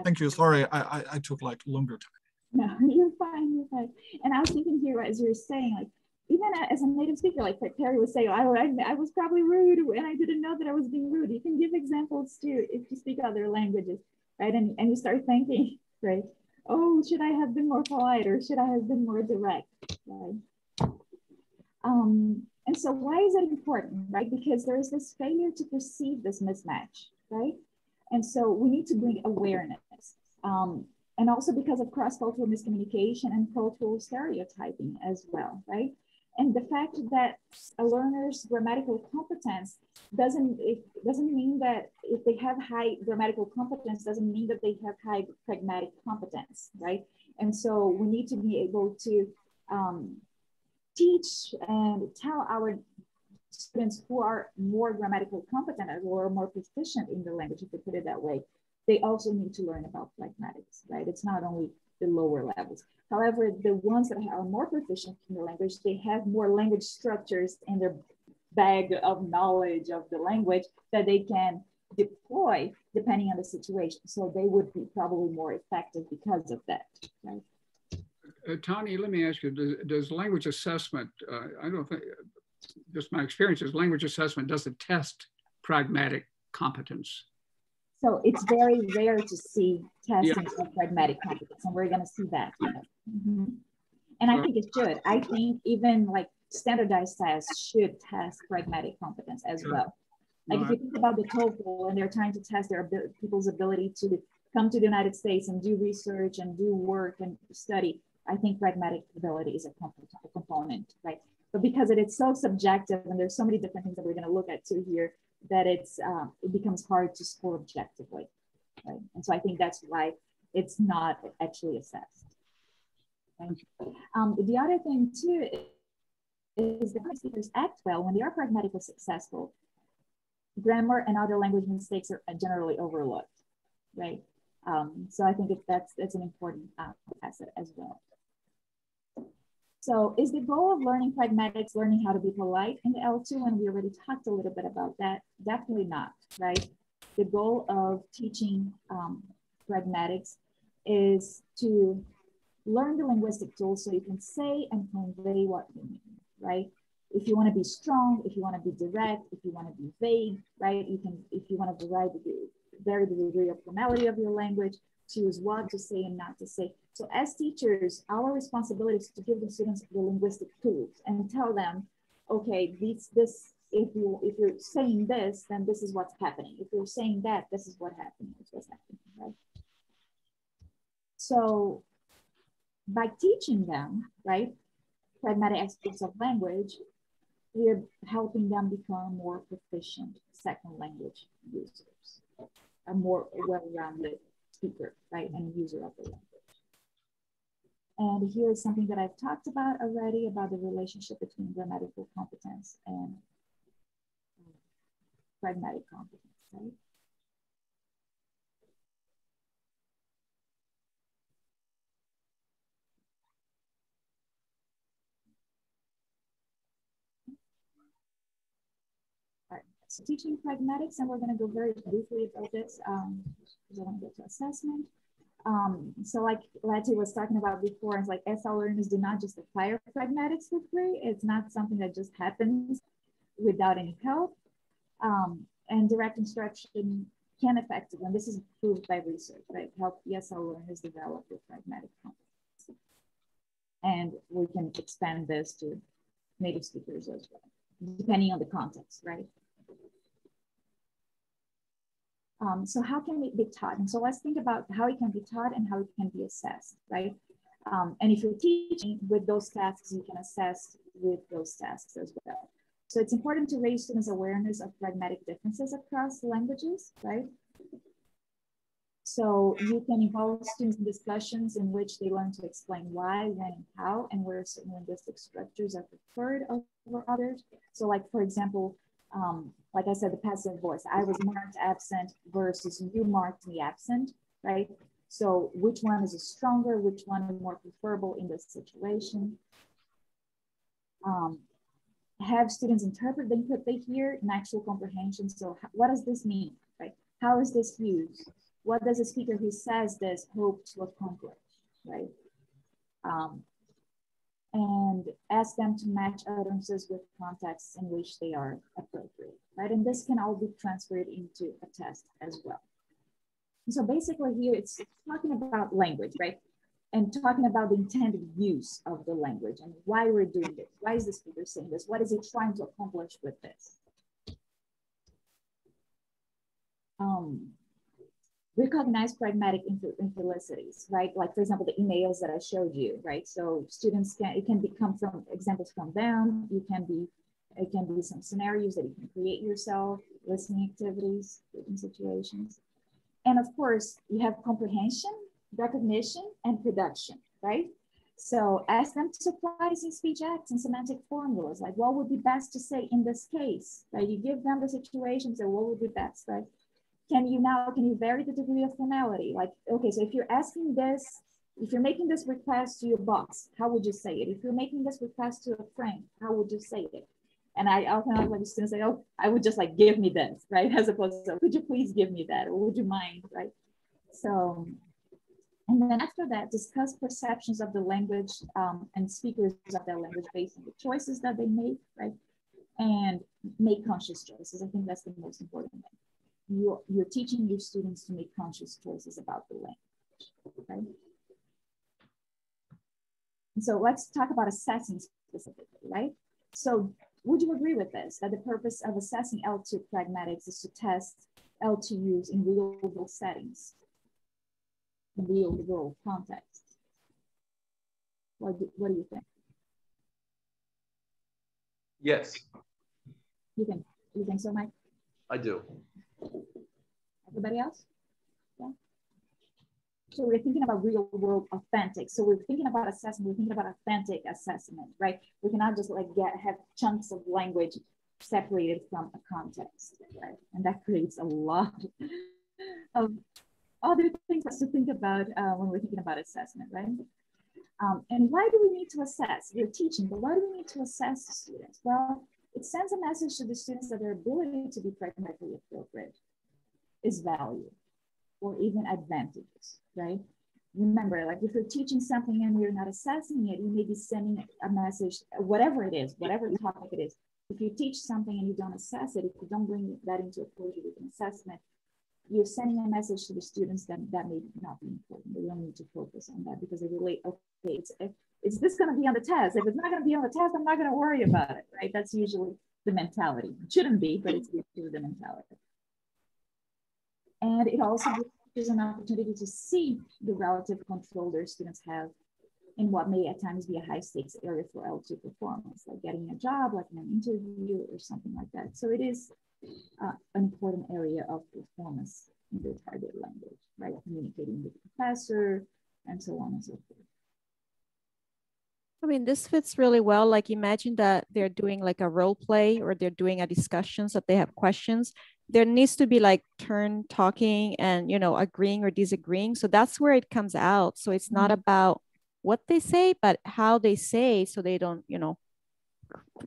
[SPEAKER 3] Thank you. Sorry I, I, I took like longer time.
[SPEAKER 1] No you're fine you're fine. And i was thinking here as you were saying like even as a native speaker, like Terry was saying, I, I, I, was probably rude and I didn't know that I was being rude. You can give examples too if you speak other languages, right? And, and you start thinking, right? Oh, should I have been more polite or should I have been more direct, right? Um, and so why is it important, right? Because there is this failure to perceive this mismatch, right? And so we need to bring awareness. Um, and also because of cross-cultural miscommunication and cultural stereotyping as well, right? And the fact that a learner's grammatical competence doesn't it doesn't mean that if they have high grammatical competence doesn't mean that they have high pragmatic competence right? And so we need to be able to um, teach and tell our students who are more grammatical competent or more proficient in the language if we put it that way. They also need to learn about pragmatics right? It's not only the lower levels However, the ones that are more proficient in the language, they have more language structures in their bag of knowledge of the language that they can deploy depending on the situation. So they would be probably more effective because of that, right?
[SPEAKER 2] Uh, Tani, let me ask you, does, does language assessment, uh, I don't think, just my experience is language assessment doesn't test pragmatic competence.
[SPEAKER 1] So it's very rare to see testing yeah. of pragmatic competence, and we're going to see that. Mm-hmm. And I think it should. I think even like standardized tests should test pragmatic competence as well. Like if you think about the TOEFL and they're trying to test their people's ability to come to the United States and do research and do work and study, I think pragmatic ability is a component, right? But because it is so subjective and there's so many different things that we're going to look at too here, that it's um, it becomes hard to score objectively, right? And so I think that's why it's not actually assessed. Um, the other thing too is the speakers act well when they are pragmatically successful. Grammar and other language mistakes are generally overlooked, right? Um, so I think that's that's an important uh, asset as well. So is the goal of learning pragmatics learning how to be polite in the L2? And we already talked a little bit about that. Definitely not, right? The goal of teaching um, pragmatics is to learn the linguistic tools so you can say and convey what you mean, right? If you want to be strong, if you want to be direct, if you want to be vague, right? You can, if you want to vary the, vary the degree of formality of your language, choose what to say and not to say. So as teachers, our responsibility is to give the students the linguistic tools and tell them, okay, this, this, if you if you're saying this, then this is what's happening. If you're saying that, this is what happened. This what's happening, right? So by teaching them, right, pragmatic aspects of language, we're helping them become more proficient second language users, a more well-rounded speaker, right, and user of the language. And here's something that I've talked about already about the relationship between grammatical competence and pragmatic competence, right? So teaching pragmatics, and we're going to go very briefly about this um, get to assessment. Um, so like Letty was talking about before, it's like SL learners do not just acquire pragmatics for free. It's not something that just happens without any help. Um, and direct instruction can effectively, and this is proved by research, right? Help ESL learners develop their pragmatic competence. And we can expand this to native speakers as well, depending on the context, right? Um, so how can it be taught? And so let's think about how it can be taught and how it can be assessed, right? Um, and if you're teaching with those tasks, you can assess with those tasks as well. So it's important to raise students' awareness of pragmatic differences across languages, right? So you can involve students in discussions in which they learn to explain why, when, and how, and where certain linguistic structures are preferred over others. So like, for example, um, like I said, the passive voice. I was marked absent versus you marked me absent, right? So which one is stronger? Which one is more preferable in this situation? Um, have students interpret the input they hear in actual comprehension. So what does this mean, right? How is this used? What does a speaker who says this hope to accomplish, right? Um, and ask them to match utterances with contexts in which they are appropriate, right? And this can all be transferred into a test as well. so basically here it's talking about language, right? And talking about the intended use of the language and why we're doing this. Why is the speaker saying this? What is he trying to accomplish with this? Um, recognize pragmatic infelicities, right? Like for example, the emails that I showed you, right? So students can, it can become from examples from them. You can be, it can be some scenarios that you can create yourself, listening activities, written situations. And of course, you have comprehension, recognition, and production, right? So ask them to supply some speech acts and semantic formulas, like what would be best to say in this case, right? You give them the situations and what would be best, right? Can you now, can you vary the degree of formality? Like, okay, so if you're asking this, if you're making this request to your boss, how would you say it? If you're making this request to a friend, how would you say it? And I often like students say, oh, I would just like, give me this, right? As opposed to, could you please give me that? Or would you mind, right? So, and then after that, discuss perceptions of the language um, and speakers of that language based on the choices that they make, right? And make conscious choices. I think that's the most important thing you're, you're teaching your students to make conscious choices about the language, right? And so let's talk about assessing specifically, right? So would you agree with this, that the purpose of assessing L2 pragmatics is to test L2 use in real world settings, in real world context? What do, what do you think?
[SPEAKER 6] Yes.
[SPEAKER 1] You think, you think so, Mike?
[SPEAKER 6] I do.
[SPEAKER 1] Everybody else? Yeah. So we're thinking about real world authentic. So we're thinking about assessment, we're thinking about authentic assessment, right? We cannot just like get have chunks of language separated from a context, right? And that creates a lot of other things to think about uh, when we're thinking about assessment, right? Um, and why do we need to assess? We're teaching, but why do we need to assess students? Well, it sends a message to the students that their ability to be pragmatically appropriate is valued or even advantages, right? Remember, like if you're teaching something and you're not assessing it, you may be sending a message, whatever it is, whatever topic it is. If you teach something and you don't assess it, if you don't bring that into a closure with an assessment, you're sending a message to the students that that may not be important. They don't need to focus on that because they relate, okay, it's, is this going to be on the test? If it's not going to be on the test, I'm not going to worry about it, right? That's usually the mentality. It shouldn't be, but it's usually the mentality. And it also gives an opportunity to see the relative control their students have in what may at times be a high stakes area for L2 performance, like getting a job, like an interview or something like that. So it is uh, an important area of performance in the target language, right? Communicating with the professor and so on and so forth.
[SPEAKER 5] I mean, this fits really well. Like imagine that they're doing like a role play or they're doing a discussions that they have questions. There needs to be like turn talking and, you know, agreeing or disagreeing. So that's where it comes out. So it's not mm-hmm. about what they say, but how they say so they don't, you know,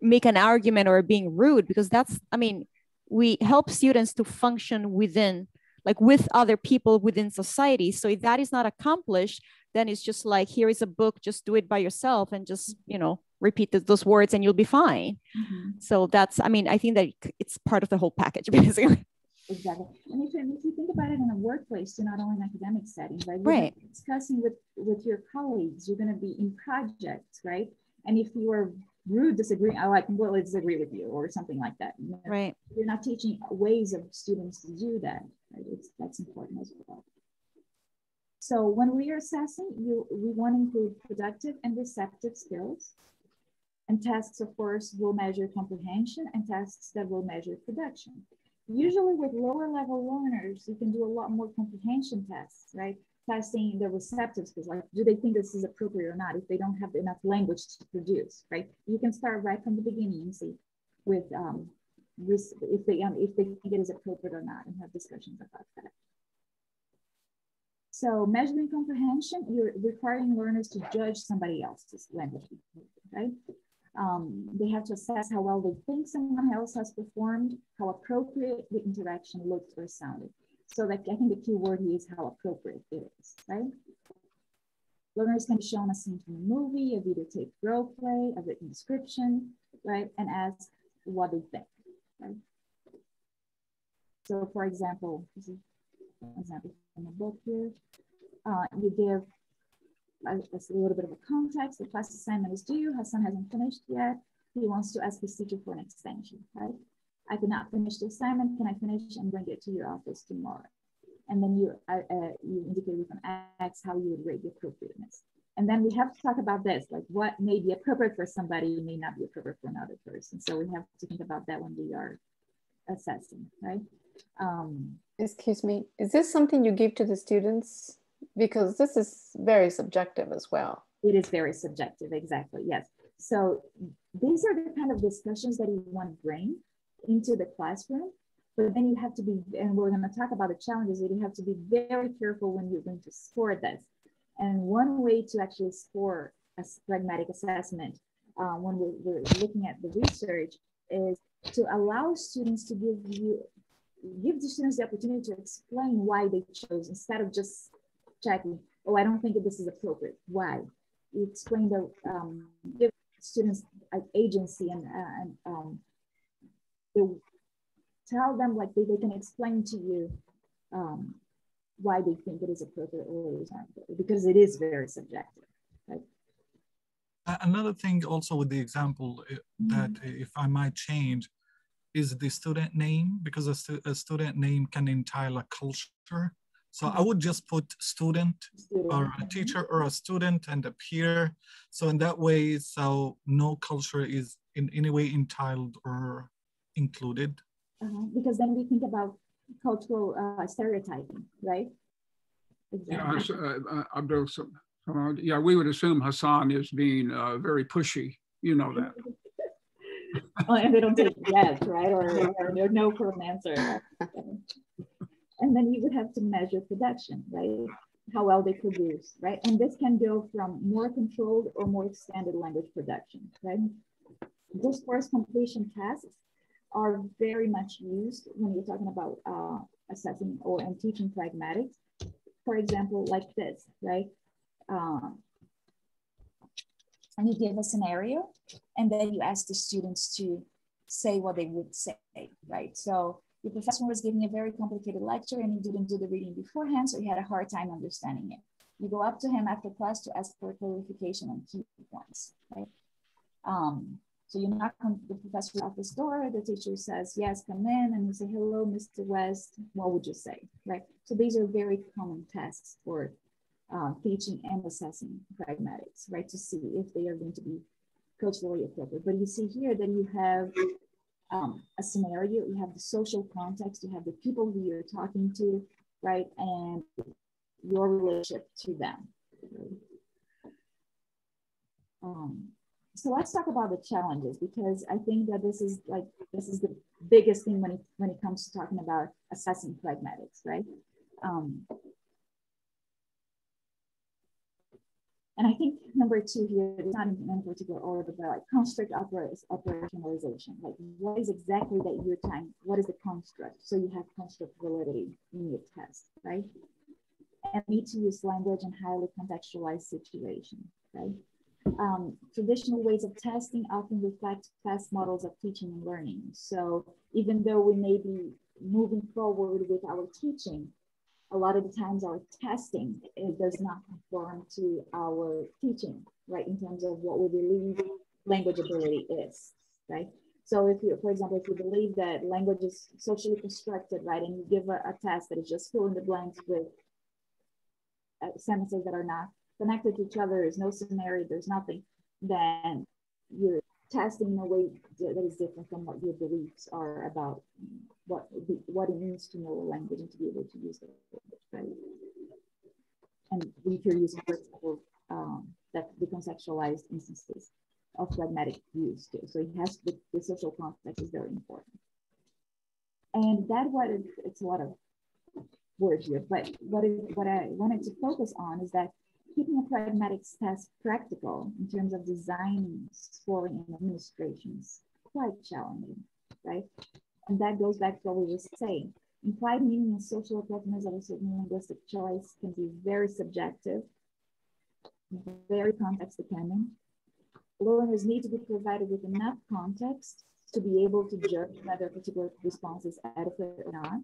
[SPEAKER 5] make an argument or being rude because that's, I mean, we help students to function within like with other people within society. So if that is not accomplished, then it's just like here is a book just do it by yourself and just you know repeat those words and you'll be fine. Mm-hmm. so that's i mean i think that it's part of the whole package basically.
[SPEAKER 1] Exactly. And if, if you think about it in a workplace you're not only in academic settings right?
[SPEAKER 5] You're right.
[SPEAKER 1] discussing with with your colleagues. You're going to be in projects right? And if you are rude disagree oh, i completely disagree with you or something like that. You know,
[SPEAKER 5] right.
[SPEAKER 1] You're not teaching ways of students to do that right? It's that's important as well so when we are assessing, you, we want to include productive and receptive skills. And tasks, of course, will measure comprehension and tasks that will measure production. Usually with lower level learners, you can do a lot more comprehension tests, right? Testing the receptive skills, like do they think this is appropriate or not, if they don't have enough language to produce, right? You can start right from the beginning and see with um, if they um, if they think it is appropriate or not and have discussions about that. So measuring comprehension, you're requiring learners to judge somebody else's language, right? Um, they have to assess how well they think someone else has performed, how appropriate the interaction looked or sounded. So like, I think the key word here is how appropriate it is, right? Learners can be shown a scene from a movie, a videotape role play, a written description, right? And ask what they think, right? So for example, is example the book here. Uh, you give a, a, little bit of a context. The class assignment is due. Hassan hasn't finished yet. He wants to ask his teacher for an extension, right? I cannot finish the assignment. Can I finish and bring it to your office tomorrow? And then you, uh, uh, you indicate with an X how you would rate the appropriateness. And then we have to talk about this, like what may be appropriate for somebody may not be appropriate for another person. So we have to think about that when we are assessing, right?
[SPEAKER 4] Um, Excuse me, is this something you give to the students? Because this is very subjective as well.
[SPEAKER 1] It is very subjective, exactly, yes. So these are the kind of discussions that you want to bring into the classroom, but then you have to be, and we're going to talk about the challenges, that you have to be very careful when you're going to score this. And one way to actually score a pragmatic assessment uh, when we're, we're looking at the research is to allow students to give you give the students the opportunity to explain why they chose instead of just checking, oh, I don't think that this is appropriate. Why? You explain the, um, give students agency and, uh, and um, tell them like they, they can explain to you um, why they think it is appropriate or it is not appropriate, because it is very subjective. Right?
[SPEAKER 3] Another thing also with the example uh, that mm -hmm. if I might change, is the student name because a, stu a student name can entail a culture. So I would just put student or a teacher or a student and a peer. So in that way, so no culture is in any way entitled or included.
[SPEAKER 1] uh, because then we think about cultural uh, stereotyping, right?
[SPEAKER 2] Exactly. Yeah, uh, uh, Abdul, yeah, we would assume Hassan is being uh, very pushy. You know that.
[SPEAKER 1] oh, and they don't take yes, right? Or, or no for an answer. and then you would have to measure production, right? How well they produce, right? And this can go from more controlled or more extended language production, right? Those Discourse completion tasks are very much used when you're talking about uh, assessing or and teaching pragmatics. For example, like this, right? Um, and you give a scenario and then you ask the students to say what they would say, right? So your professor was giving a very complicated lecture and he didn't do the reading beforehand, so he had a hard time understanding it. You go up to him after class to ask for clarification on key points, right? Um, so you knock on the professor's office door, the teacher says, yes, come in, and you say, hello, Mr. West, what would you say, right? So these are very common tasks for uh, teaching and assessing pragmatics, right? To see if they are going to be culturally appropriate. But you see here that you have um, a scenario, you have the social context, you have the people who you're talking to, right? And your relationship to them. Um, so let's talk about the challenges because I think that this is like this is the biggest thing when it when it comes to talking about assessing pragmatics, right? Um, and I think number two here is not in particular order, but like construct operationalization. Like what is exactly that you're trying, what is the construct? So you have construct validity in your test, right? And need to use language in highly contextualized situations, right? um, traditional ways of testing often reflect past models of teaching and learning. So even though we may be moving forward with our teaching, a lot of the times our testing it does not conform to our teaching, right? In terms of what we believe language ability is, right? So if you, for example, if you believe that language is socially constructed, right, and you give a, a test that is just fill in the blanks with uh, sentences that are not connected to each other, there's no scenario, there's nothing, then you're testing in a way that is different from what your beliefs are about what what it means to know a language and to be able to use it, right? And if you're using, for example, um, that the conceptualized instances of pragmatic use too. So it has the, the social context is very important. And that what it, it's a lot of words here, but what, is, what I wanted to focus on is that keeping a pragmatics test practical in terms of designing, scoring, and administrations quite challenging, right? And that goes back to what we were saying. Implied meaning and social appropriateness of a certain linguistic choice can be very subjective, very context dependent. Learners need to be provided with enough context to be able to judge whether a particular response is adequate or not.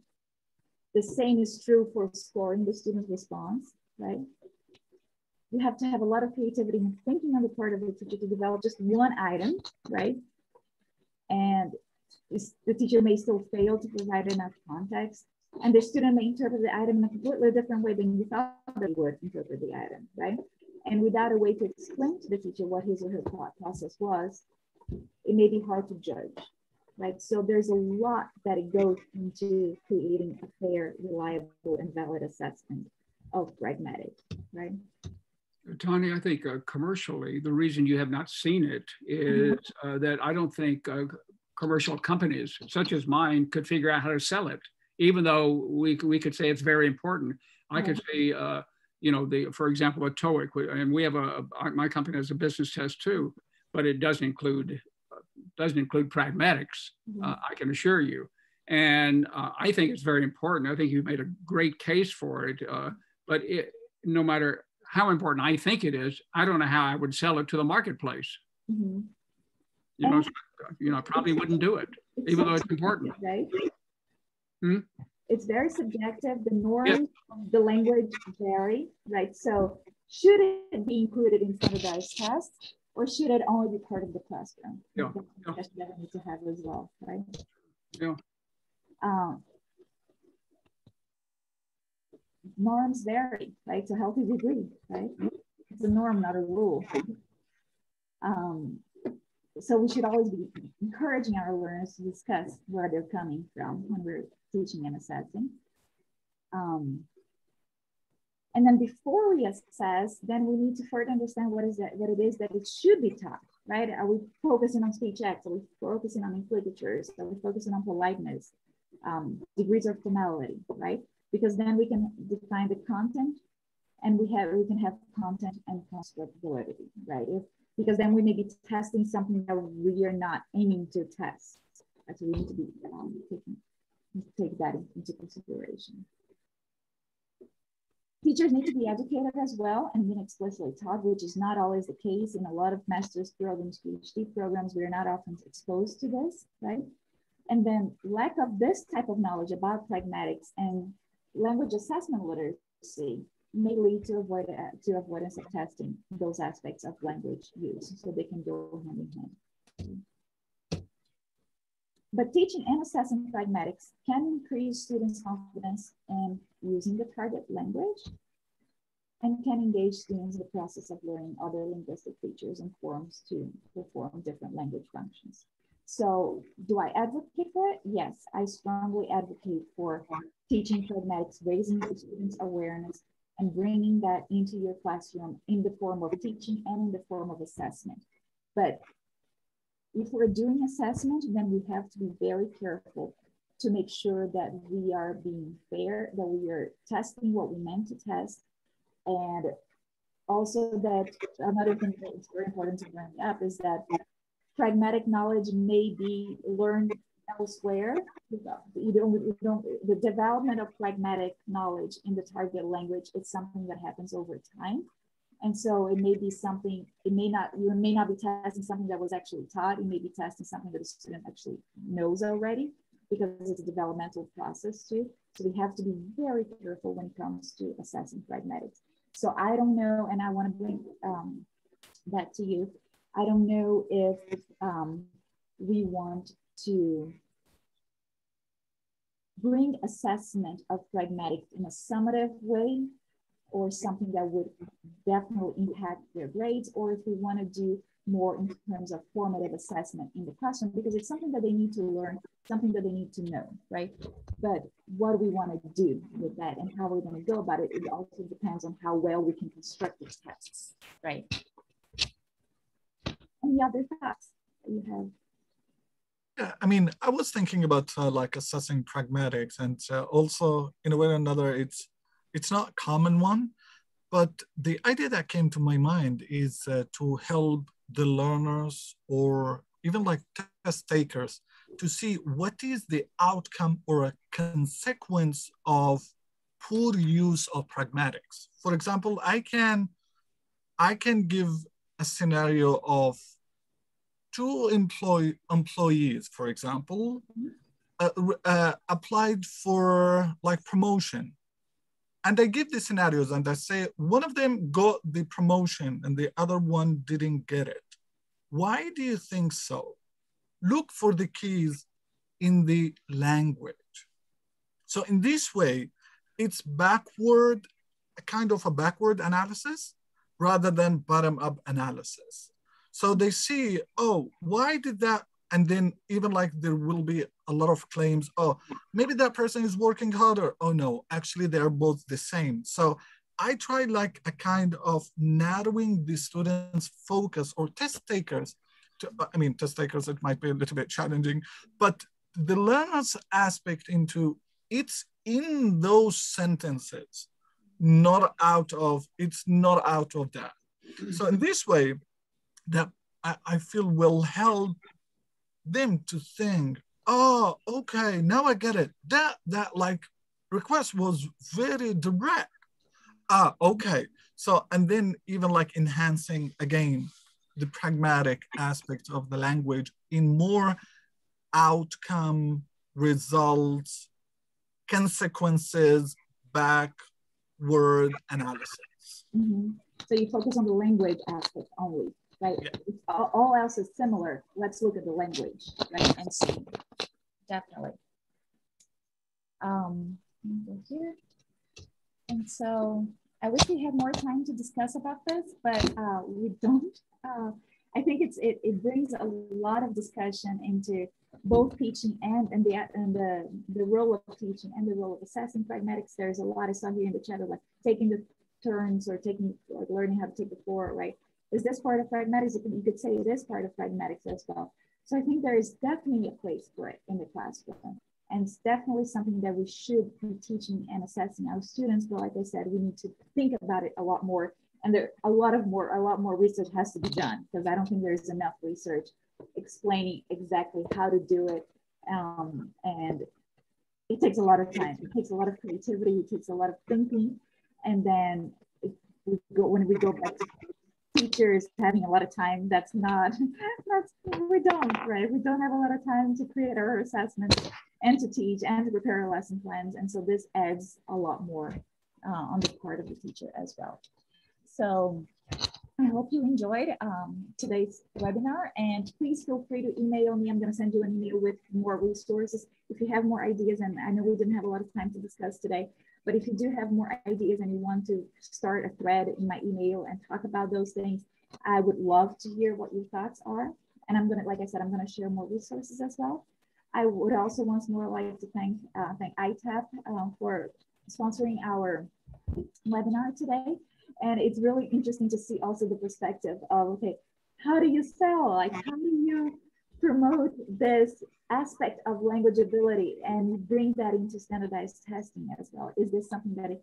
[SPEAKER 1] The same is true for scoring the student's response, right? You have to have a lot of creativity and thinking on the part of the teacher to develop just one item, right? And the teacher may still fail to provide enough context. And the student may interpret the item in a completely different way than you thought they would interpret the item, right? And without a way to explain to the teacher what his or her thought process was, it may be hard to judge, right? So there's a lot that it goes into creating a fair, reliable, and valid assessment of pragmatic, right?
[SPEAKER 2] Tani, I think uh, commercially, the reason you have not seen it is mm-hmm. uh, that I don't think uh, commercial companies such as mine could figure out how to sell it, even though we, we could say it's very important. I could say, uh, you know, the for example, a TOEIC, and we have a, a, my company has a business test too, but it doesn't include uh, doesn't include pragmatics. Mm-hmm. Uh, I can assure you, and I think it's very important. I think you've made a great case for it, but it, no matter how important I think it is, I don't know how I would sell it to the marketplace. Mm-hmm. You know, you know, I probably wouldn't do it, even though it's important.
[SPEAKER 1] Right? Hmm? It's very subjective. The norms the language vary, right? So should it be included in standardized tests or should it only be part of the classroom?
[SPEAKER 2] Yeah. That's
[SPEAKER 1] yeah. that we need to have as well, right?
[SPEAKER 2] Yeah.
[SPEAKER 1] Um, norms vary, right? To a healthy degree, right? It's a norm, not a rule. Um, so we should always be encouraging our learners to discuss where they're coming from when we're teaching and assessing. Um, and then before we assess, then we need to further understand what is that, what it is that it should be taught, right? Are we focusing on speech acts? Are we focusing on implicatures? Are we focusing on politeness, um, degrees of formality, right? Because then we can define the content and we have we can have content and construct validity, right? If, because then we may be testing something that we are not aiming to test. So we need to be um, taking take that into consideration. Teachers need to be educated as well and being explicitly taught, which is not always the case in a lot of master's programs, PhD programs. We are not often exposed to this, right? And then lack of this type of knowledge about pragmatics and language assessment literacy may lead to avoid uh, to avoidance of testing those aspects of language use, so they can go hand in hand. But teaching and assessing pragmatics can increase students' confidence in using the target language and can engage students in the process of learning other linguistic features and forms to perform different language functions. So do I advocate for it? Yes, I strongly advocate for teaching pragmatics, raising the students' awareness and bringing that into your classroom in the form of teaching and in the form of assessment. But if we're doing assessment, then we have to be very careful to make sure that we are being fair, that we are testing what we meant to test. And also that another thing that is very important to bring up is that pragmatic knowledge may be learned elsewhere. You don't, you don't, the development of pragmatic knowledge in the target language is something that happens over time. And so it may be something, it may not, you may not be testing something that was actually taught. You may be testing something that a student actually knows already because it's a developmental process too. So we have to be very careful when it comes to assessing pragmatics. So I don't know, and I want to bring um, that to you. I don't know if um, we want to bring assessment of pragmatics in a summative way or something that would definitely impact their grades, or if we want to do more in terms of formative assessment in the classroom, because it's something that they need to learn, something that they need to know, right? But what do we want to do with that and how we're going to go about it, it also depends on how well we can construct these tests, right? Any other thoughts that you have?
[SPEAKER 3] Yeah, I mean, I was thinking about uh, like assessing pragmatics, and uh, also in a way or another, it's it's not a common one, but the idea that came to my mind is uh, to help the learners or even like test takers to see what is the outcome or a consequence of poor use of pragmatics. For example, I can I can give a scenario of two employee employees, for example, uh, uh, applied for like promotion and I give the scenarios and I say, one of them got the promotion and the other one didn't get it. Why do you think so? Look for the keys in the language. So in this way, it's backward, a kind of a backward analysis rather than bottom up analysis. So they see, oh, why did that and then even like there will be a lot of claims oh maybe that person is working harder. Oh no actually they're both the same. So i try like a kind of narrowing the students focus or test takers to, i mean test takers it might be a little bit challenging but the learners aspect into it's in those sentences not out of it's not out of that. So in this way that I, I feel will help them to think, oh, okay, now I get it. That that like request was very direct. Ah, okay. So and then even like enhancing again the pragmatic aspect of the language in more outcome results consequences backward analysis
[SPEAKER 1] mm-hmm. so you focus on the language aspect only right? Yeah. All, all, else is similar. Let's look at the language, right? And see. Definitely. Um, here. And so I wish we had more time to discuss about this, but uh, we don't. Uh, I think it's it, it brings a lot of discussion into both teaching and and the and the the role of teaching and the role of assessing pragmatics. There's a lot I saw here in the chat of like taking the turns or taking like learning how to take the floor, right? Is this part of pragmatics? You could say it is part of pragmatics as well. So I think there is definitely a place for it in the classroom. And it's definitely something that we should be teaching and assessing our students. But like I said, we need to think about it a lot more. And there a lot of more, a lot more research has to be done because I don't think there's enough research explaining exactly how to do it. Um, and it takes a lot of time. It takes a lot of creativity. It takes a lot of thinking. And then we go when we go back to teachers having a lot of time, that's not that's we don't right. We don't have a lot of time to create our assessments and to teach and to prepare our lesson plans. And so this adds a lot more uh, on the part of the teacher as well. So I hope you enjoyed um, today's webinar and please feel free to email me. I'm going to send you an email with more resources. If you have more ideas, and I know we didn't have a lot of time to discuss today, but if you do have more ideas and you want to start a thread in my email and talk about those things, I would love to hear what your thoughts are. And I'm going to, like I said, I'm going to share more resources as well. I would also once more like to thank, uh, thank iTEP um, for sponsoring our webinar today. And it's really interesting to see also the perspective of, okay, how do you sell? Like, how do you promote this aspect of language ability and bring that into standardized testing as well? Is this something that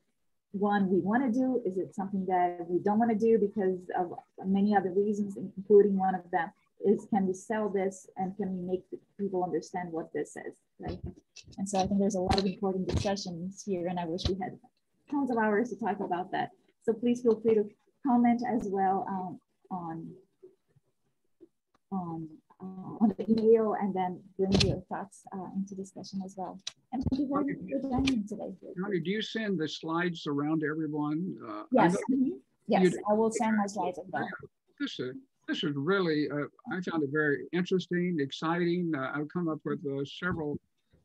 [SPEAKER 1] one we want to do? Is it something that we don't want to do because of many other reasons, including one of them is can we sell this and can we make people understand what this is, right? And so I think there's a lot of important discussions here and I wish we had tons of hours to talk about that. So please feel free to comment as well um, on, on, on the email and then bring your thoughts uh, into discussion as well. And thank you very much for joining today.
[SPEAKER 2] Johnny, do you send the slides around to everyone?
[SPEAKER 1] Uh, yes, mm -hmm. yes, I will send my slides as well.
[SPEAKER 2] This is, this is really, uh, I found it very interesting, exciting. Uh, I've come up with uh, several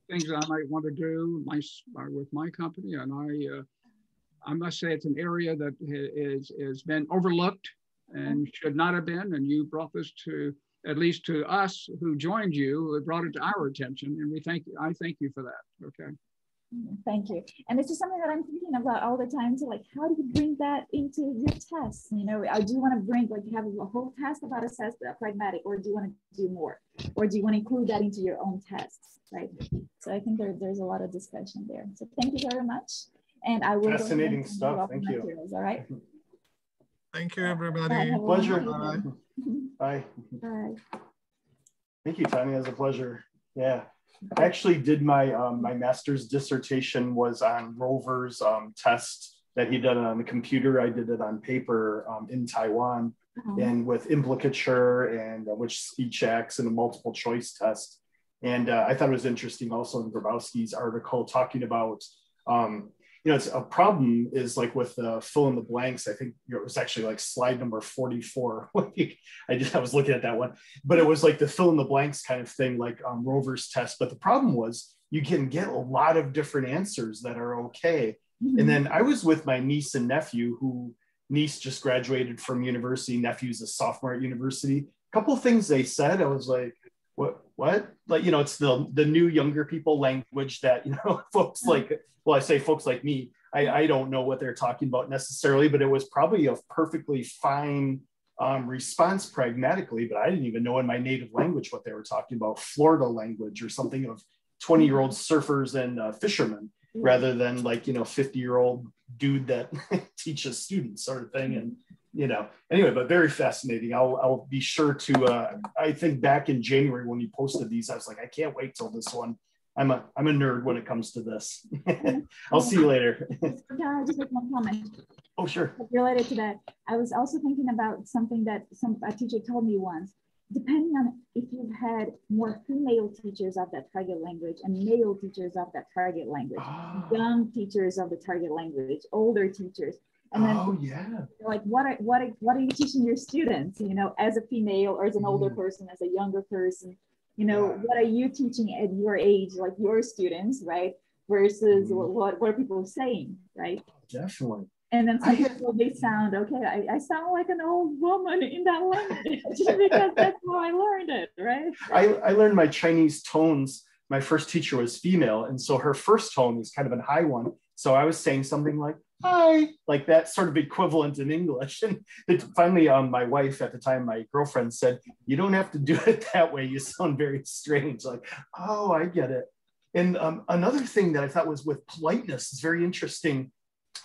[SPEAKER 2] things I might want to do my, with my company and I I must say it's an area that is has been overlooked and should not have been. And you brought this to at least to us who joined you, it brought it to our attention, and we thank you. I thank you for that. Okay.
[SPEAKER 1] Thank you. And it's just something that I'm thinking about all the time. To like, how do you bring that into your tests? You know, I do want to bring like you have a whole test about assess the pragmatic, or do you want to do more, or do you want to include that into your own tests, right? So I think there, there's a lot of discussion there. So thank you very much. And I will
[SPEAKER 7] fascinating stuff. Thank you.
[SPEAKER 1] All right.
[SPEAKER 3] Thank you, everybody.
[SPEAKER 7] Bye. Pleasure. Bye. Bye. Thank you, Tanya. It was a pleasure. Yeah. I actually did my um, my master's dissertation was on Roever's um, test that he did on the computer. I did it on paper um, in Taiwan uh-huh. and with implicature and uh, which speech acts and a multiple choice test. And uh, I thought it was interesting also in Grabowski's article talking about um, you know, it's a problem is like with the fill in the blanks. I think it was actually like slide number 44. I just, I was looking at that one, but it was like the fill in the blanks kind of thing, like um, Roever's test. But the problem was you can get a lot of different answers that are okay. Mm-hmm. And then I was with my niece and nephew who niece just graduated from university. Nephew's a sophomore at university. A couple things they said, I was like, what, what? Like, you know, it's the, the new younger people language that, you know, folks like well, I say folks like me, I, I don't know what they're talking about necessarily, but it was probably a perfectly fine um, response pragmatically, but I didn't even know in my native language what they were talking about, Florida language or something of 20 year old surfers and uh, fishermen rather than like, you know, 50 year old dude that teaches students sort of thing. And, you know, anyway, but very fascinating. I'll, I'll be sure to, uh, I think back in January when you posted these, I was like, I can't wait till this one I'm a I'm a nerd when it comes to this. I'll see you later.
[SPEAKER 1] Can I just make one comment?
[SPEAKER 7] Oh, sure.
[SPEAKER 1] Related to that, I was also thinking about something that some a teacher told me once. Depending on if you've had more female teachers of that target language and male teachers of that target language, oh. young teachers of the target language, older teachers,
[SPEAKER 7] and then oh yeah
[SPEAKER 1] like what are what are, what are you teaching your students you know as a female or as an older mm. person as a younger person you know what are you teaching at your age like your students right versus mm-hmm. what, what are people saying right
[SPEAKER 7] definitely
[SPEAKER 1] And then some people they sound okay. I, I sound like an old woman in that language because that's how I learned it, right?
[SPEAKER 7] I, I learned my Chinese tones. My first teacher was female, and so her first tone was kind of a high one. So I was saying something like "hi," like that sort of equivalent in English. And it, finally, um, my wife at the time, my girlfriend, said, "You don't have to do it that way. You sound very strange." Like, oh, I get it. And um, another thing that I thought was with politeness is very interesting.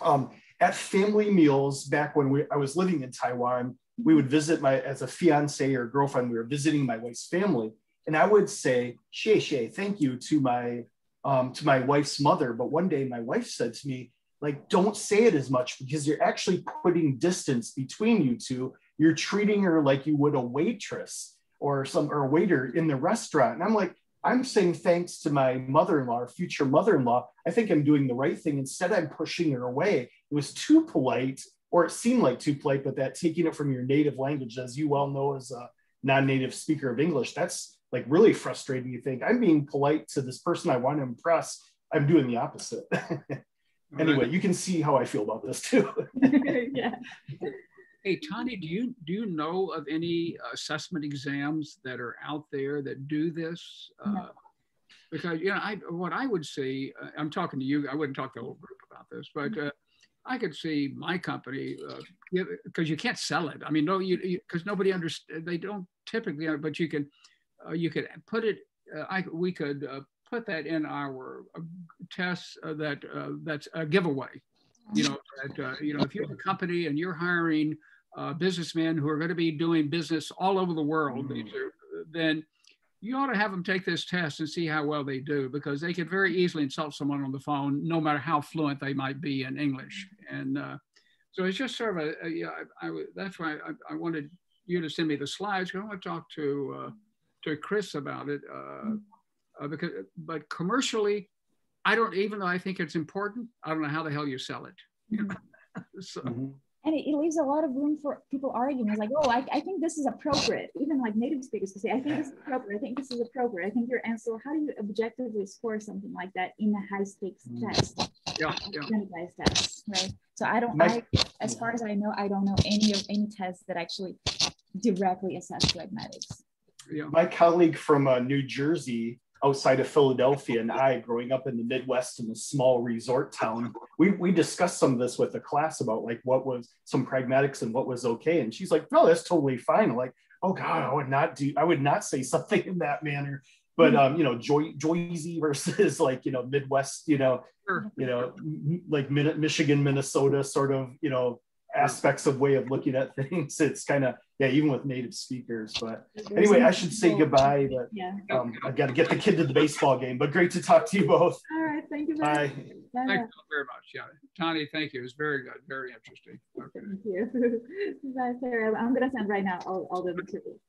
[SPEAKER 7] Um, at family meals back when we, I was living in Taiwan, we would visit my, as a fiance or girlfriend, we were visiting my wife's family. And I would say, xie xie, thank you to my, um, to my wife's mother. But one day my wife said to me, like, don't say it as much because you're actually putting distance between you two. You're treating her like you would a waitress or some, or a waiter in the restaurant. And I'm like, I'm saying thanks to my mother-in-law or future mother-in-law. I think I'm doing the right thing. Instead, I'm pushing her away. It was too polite, or it seemed like too polite, but that taking it from your native language, as you well know as a non-native speaker of English, that's like really frustrating. You think I'm being polite to this person I want to impress. I'm doing the opposite. anyway, you can see how I feel about this too.
[SPEAKER 1] yeah.
[SPEAKER 2] Hey, Tani, do you do you know of any assessment exams that are out there that do this? No. Uh, because you know, I what I would see, uh, I'm talking to you. I wouldn't talk to the whole group about this, but mm-hmm. uh, I could see my company because uh, you can't sell it. I mean, no, you because nobody understands. They don't typically, but you can uh, you could put it. Uh, I we could put that in our tests that that's a giveaway. You know, that, you know, if you're a company and you're hiring uh, businessmen who are going to be doing business all over the world, mm. then you ought to have them take this test and see how well they do because they could very easily insult someone on the phone, no matter how fluent they might be in English. And uh, so it's just sort of a, a yeah, I, I, that's why I, I, wanted you to send me the slides because I want to talk to uh, to Chris about it. Uh, uh, because, but commercially, I don't. Even though I think it's important, I don't know how the hell you sell it. Mm-hmm. so. Mm-hmm
[SPEAKER 1] and it, it, leaves a lot of room for people arguing. It's like, oh, I, I think this is appropriate. Even like native speakers can say, I think this is appropriate. I think this is appropriate. I think your answer. How do you objectively score something like that in a high stakes mm. test?
[SPEAKER 2] Yeah, yeah.
[SPEAKER 1] Standardized test, right? So I don't. I, as far as I know, I don't know any of any tests that actually directly assess pragmatics.
[SPEAKER 7] Yeah. My colleague from uh, New Jersey outside of Philadelphia and I, growing up in the Midwest in a small resort town, we, we discussed some of this with the class about like what was some pragmatics and what was okay. And she's like, no, that's totally fine. I'm like, oh God, I would not do, I would not say something in that manner. But hmm. um, you know, Joy, Joyzy versus like you know Midwest, you know, you know, like Michigan, Minnesota, sort of you know aspects of way of looking at things. It's kind of yeah, even with native speakers. But anyway, I should say goodbye. But yeah. um, I got to get the kid to the baseball game. But great to talk to you both.
[SPEAKER 1] All right, thank you. Very
[SPEAKER 2] Bye. Much. Thank you very much. Yeah, Tani, thank you. It was very good, very interesting.
[SPEAKER 1] Okay. Thank you. Bye, Sarah. I'm gonna send right now all, all the materials.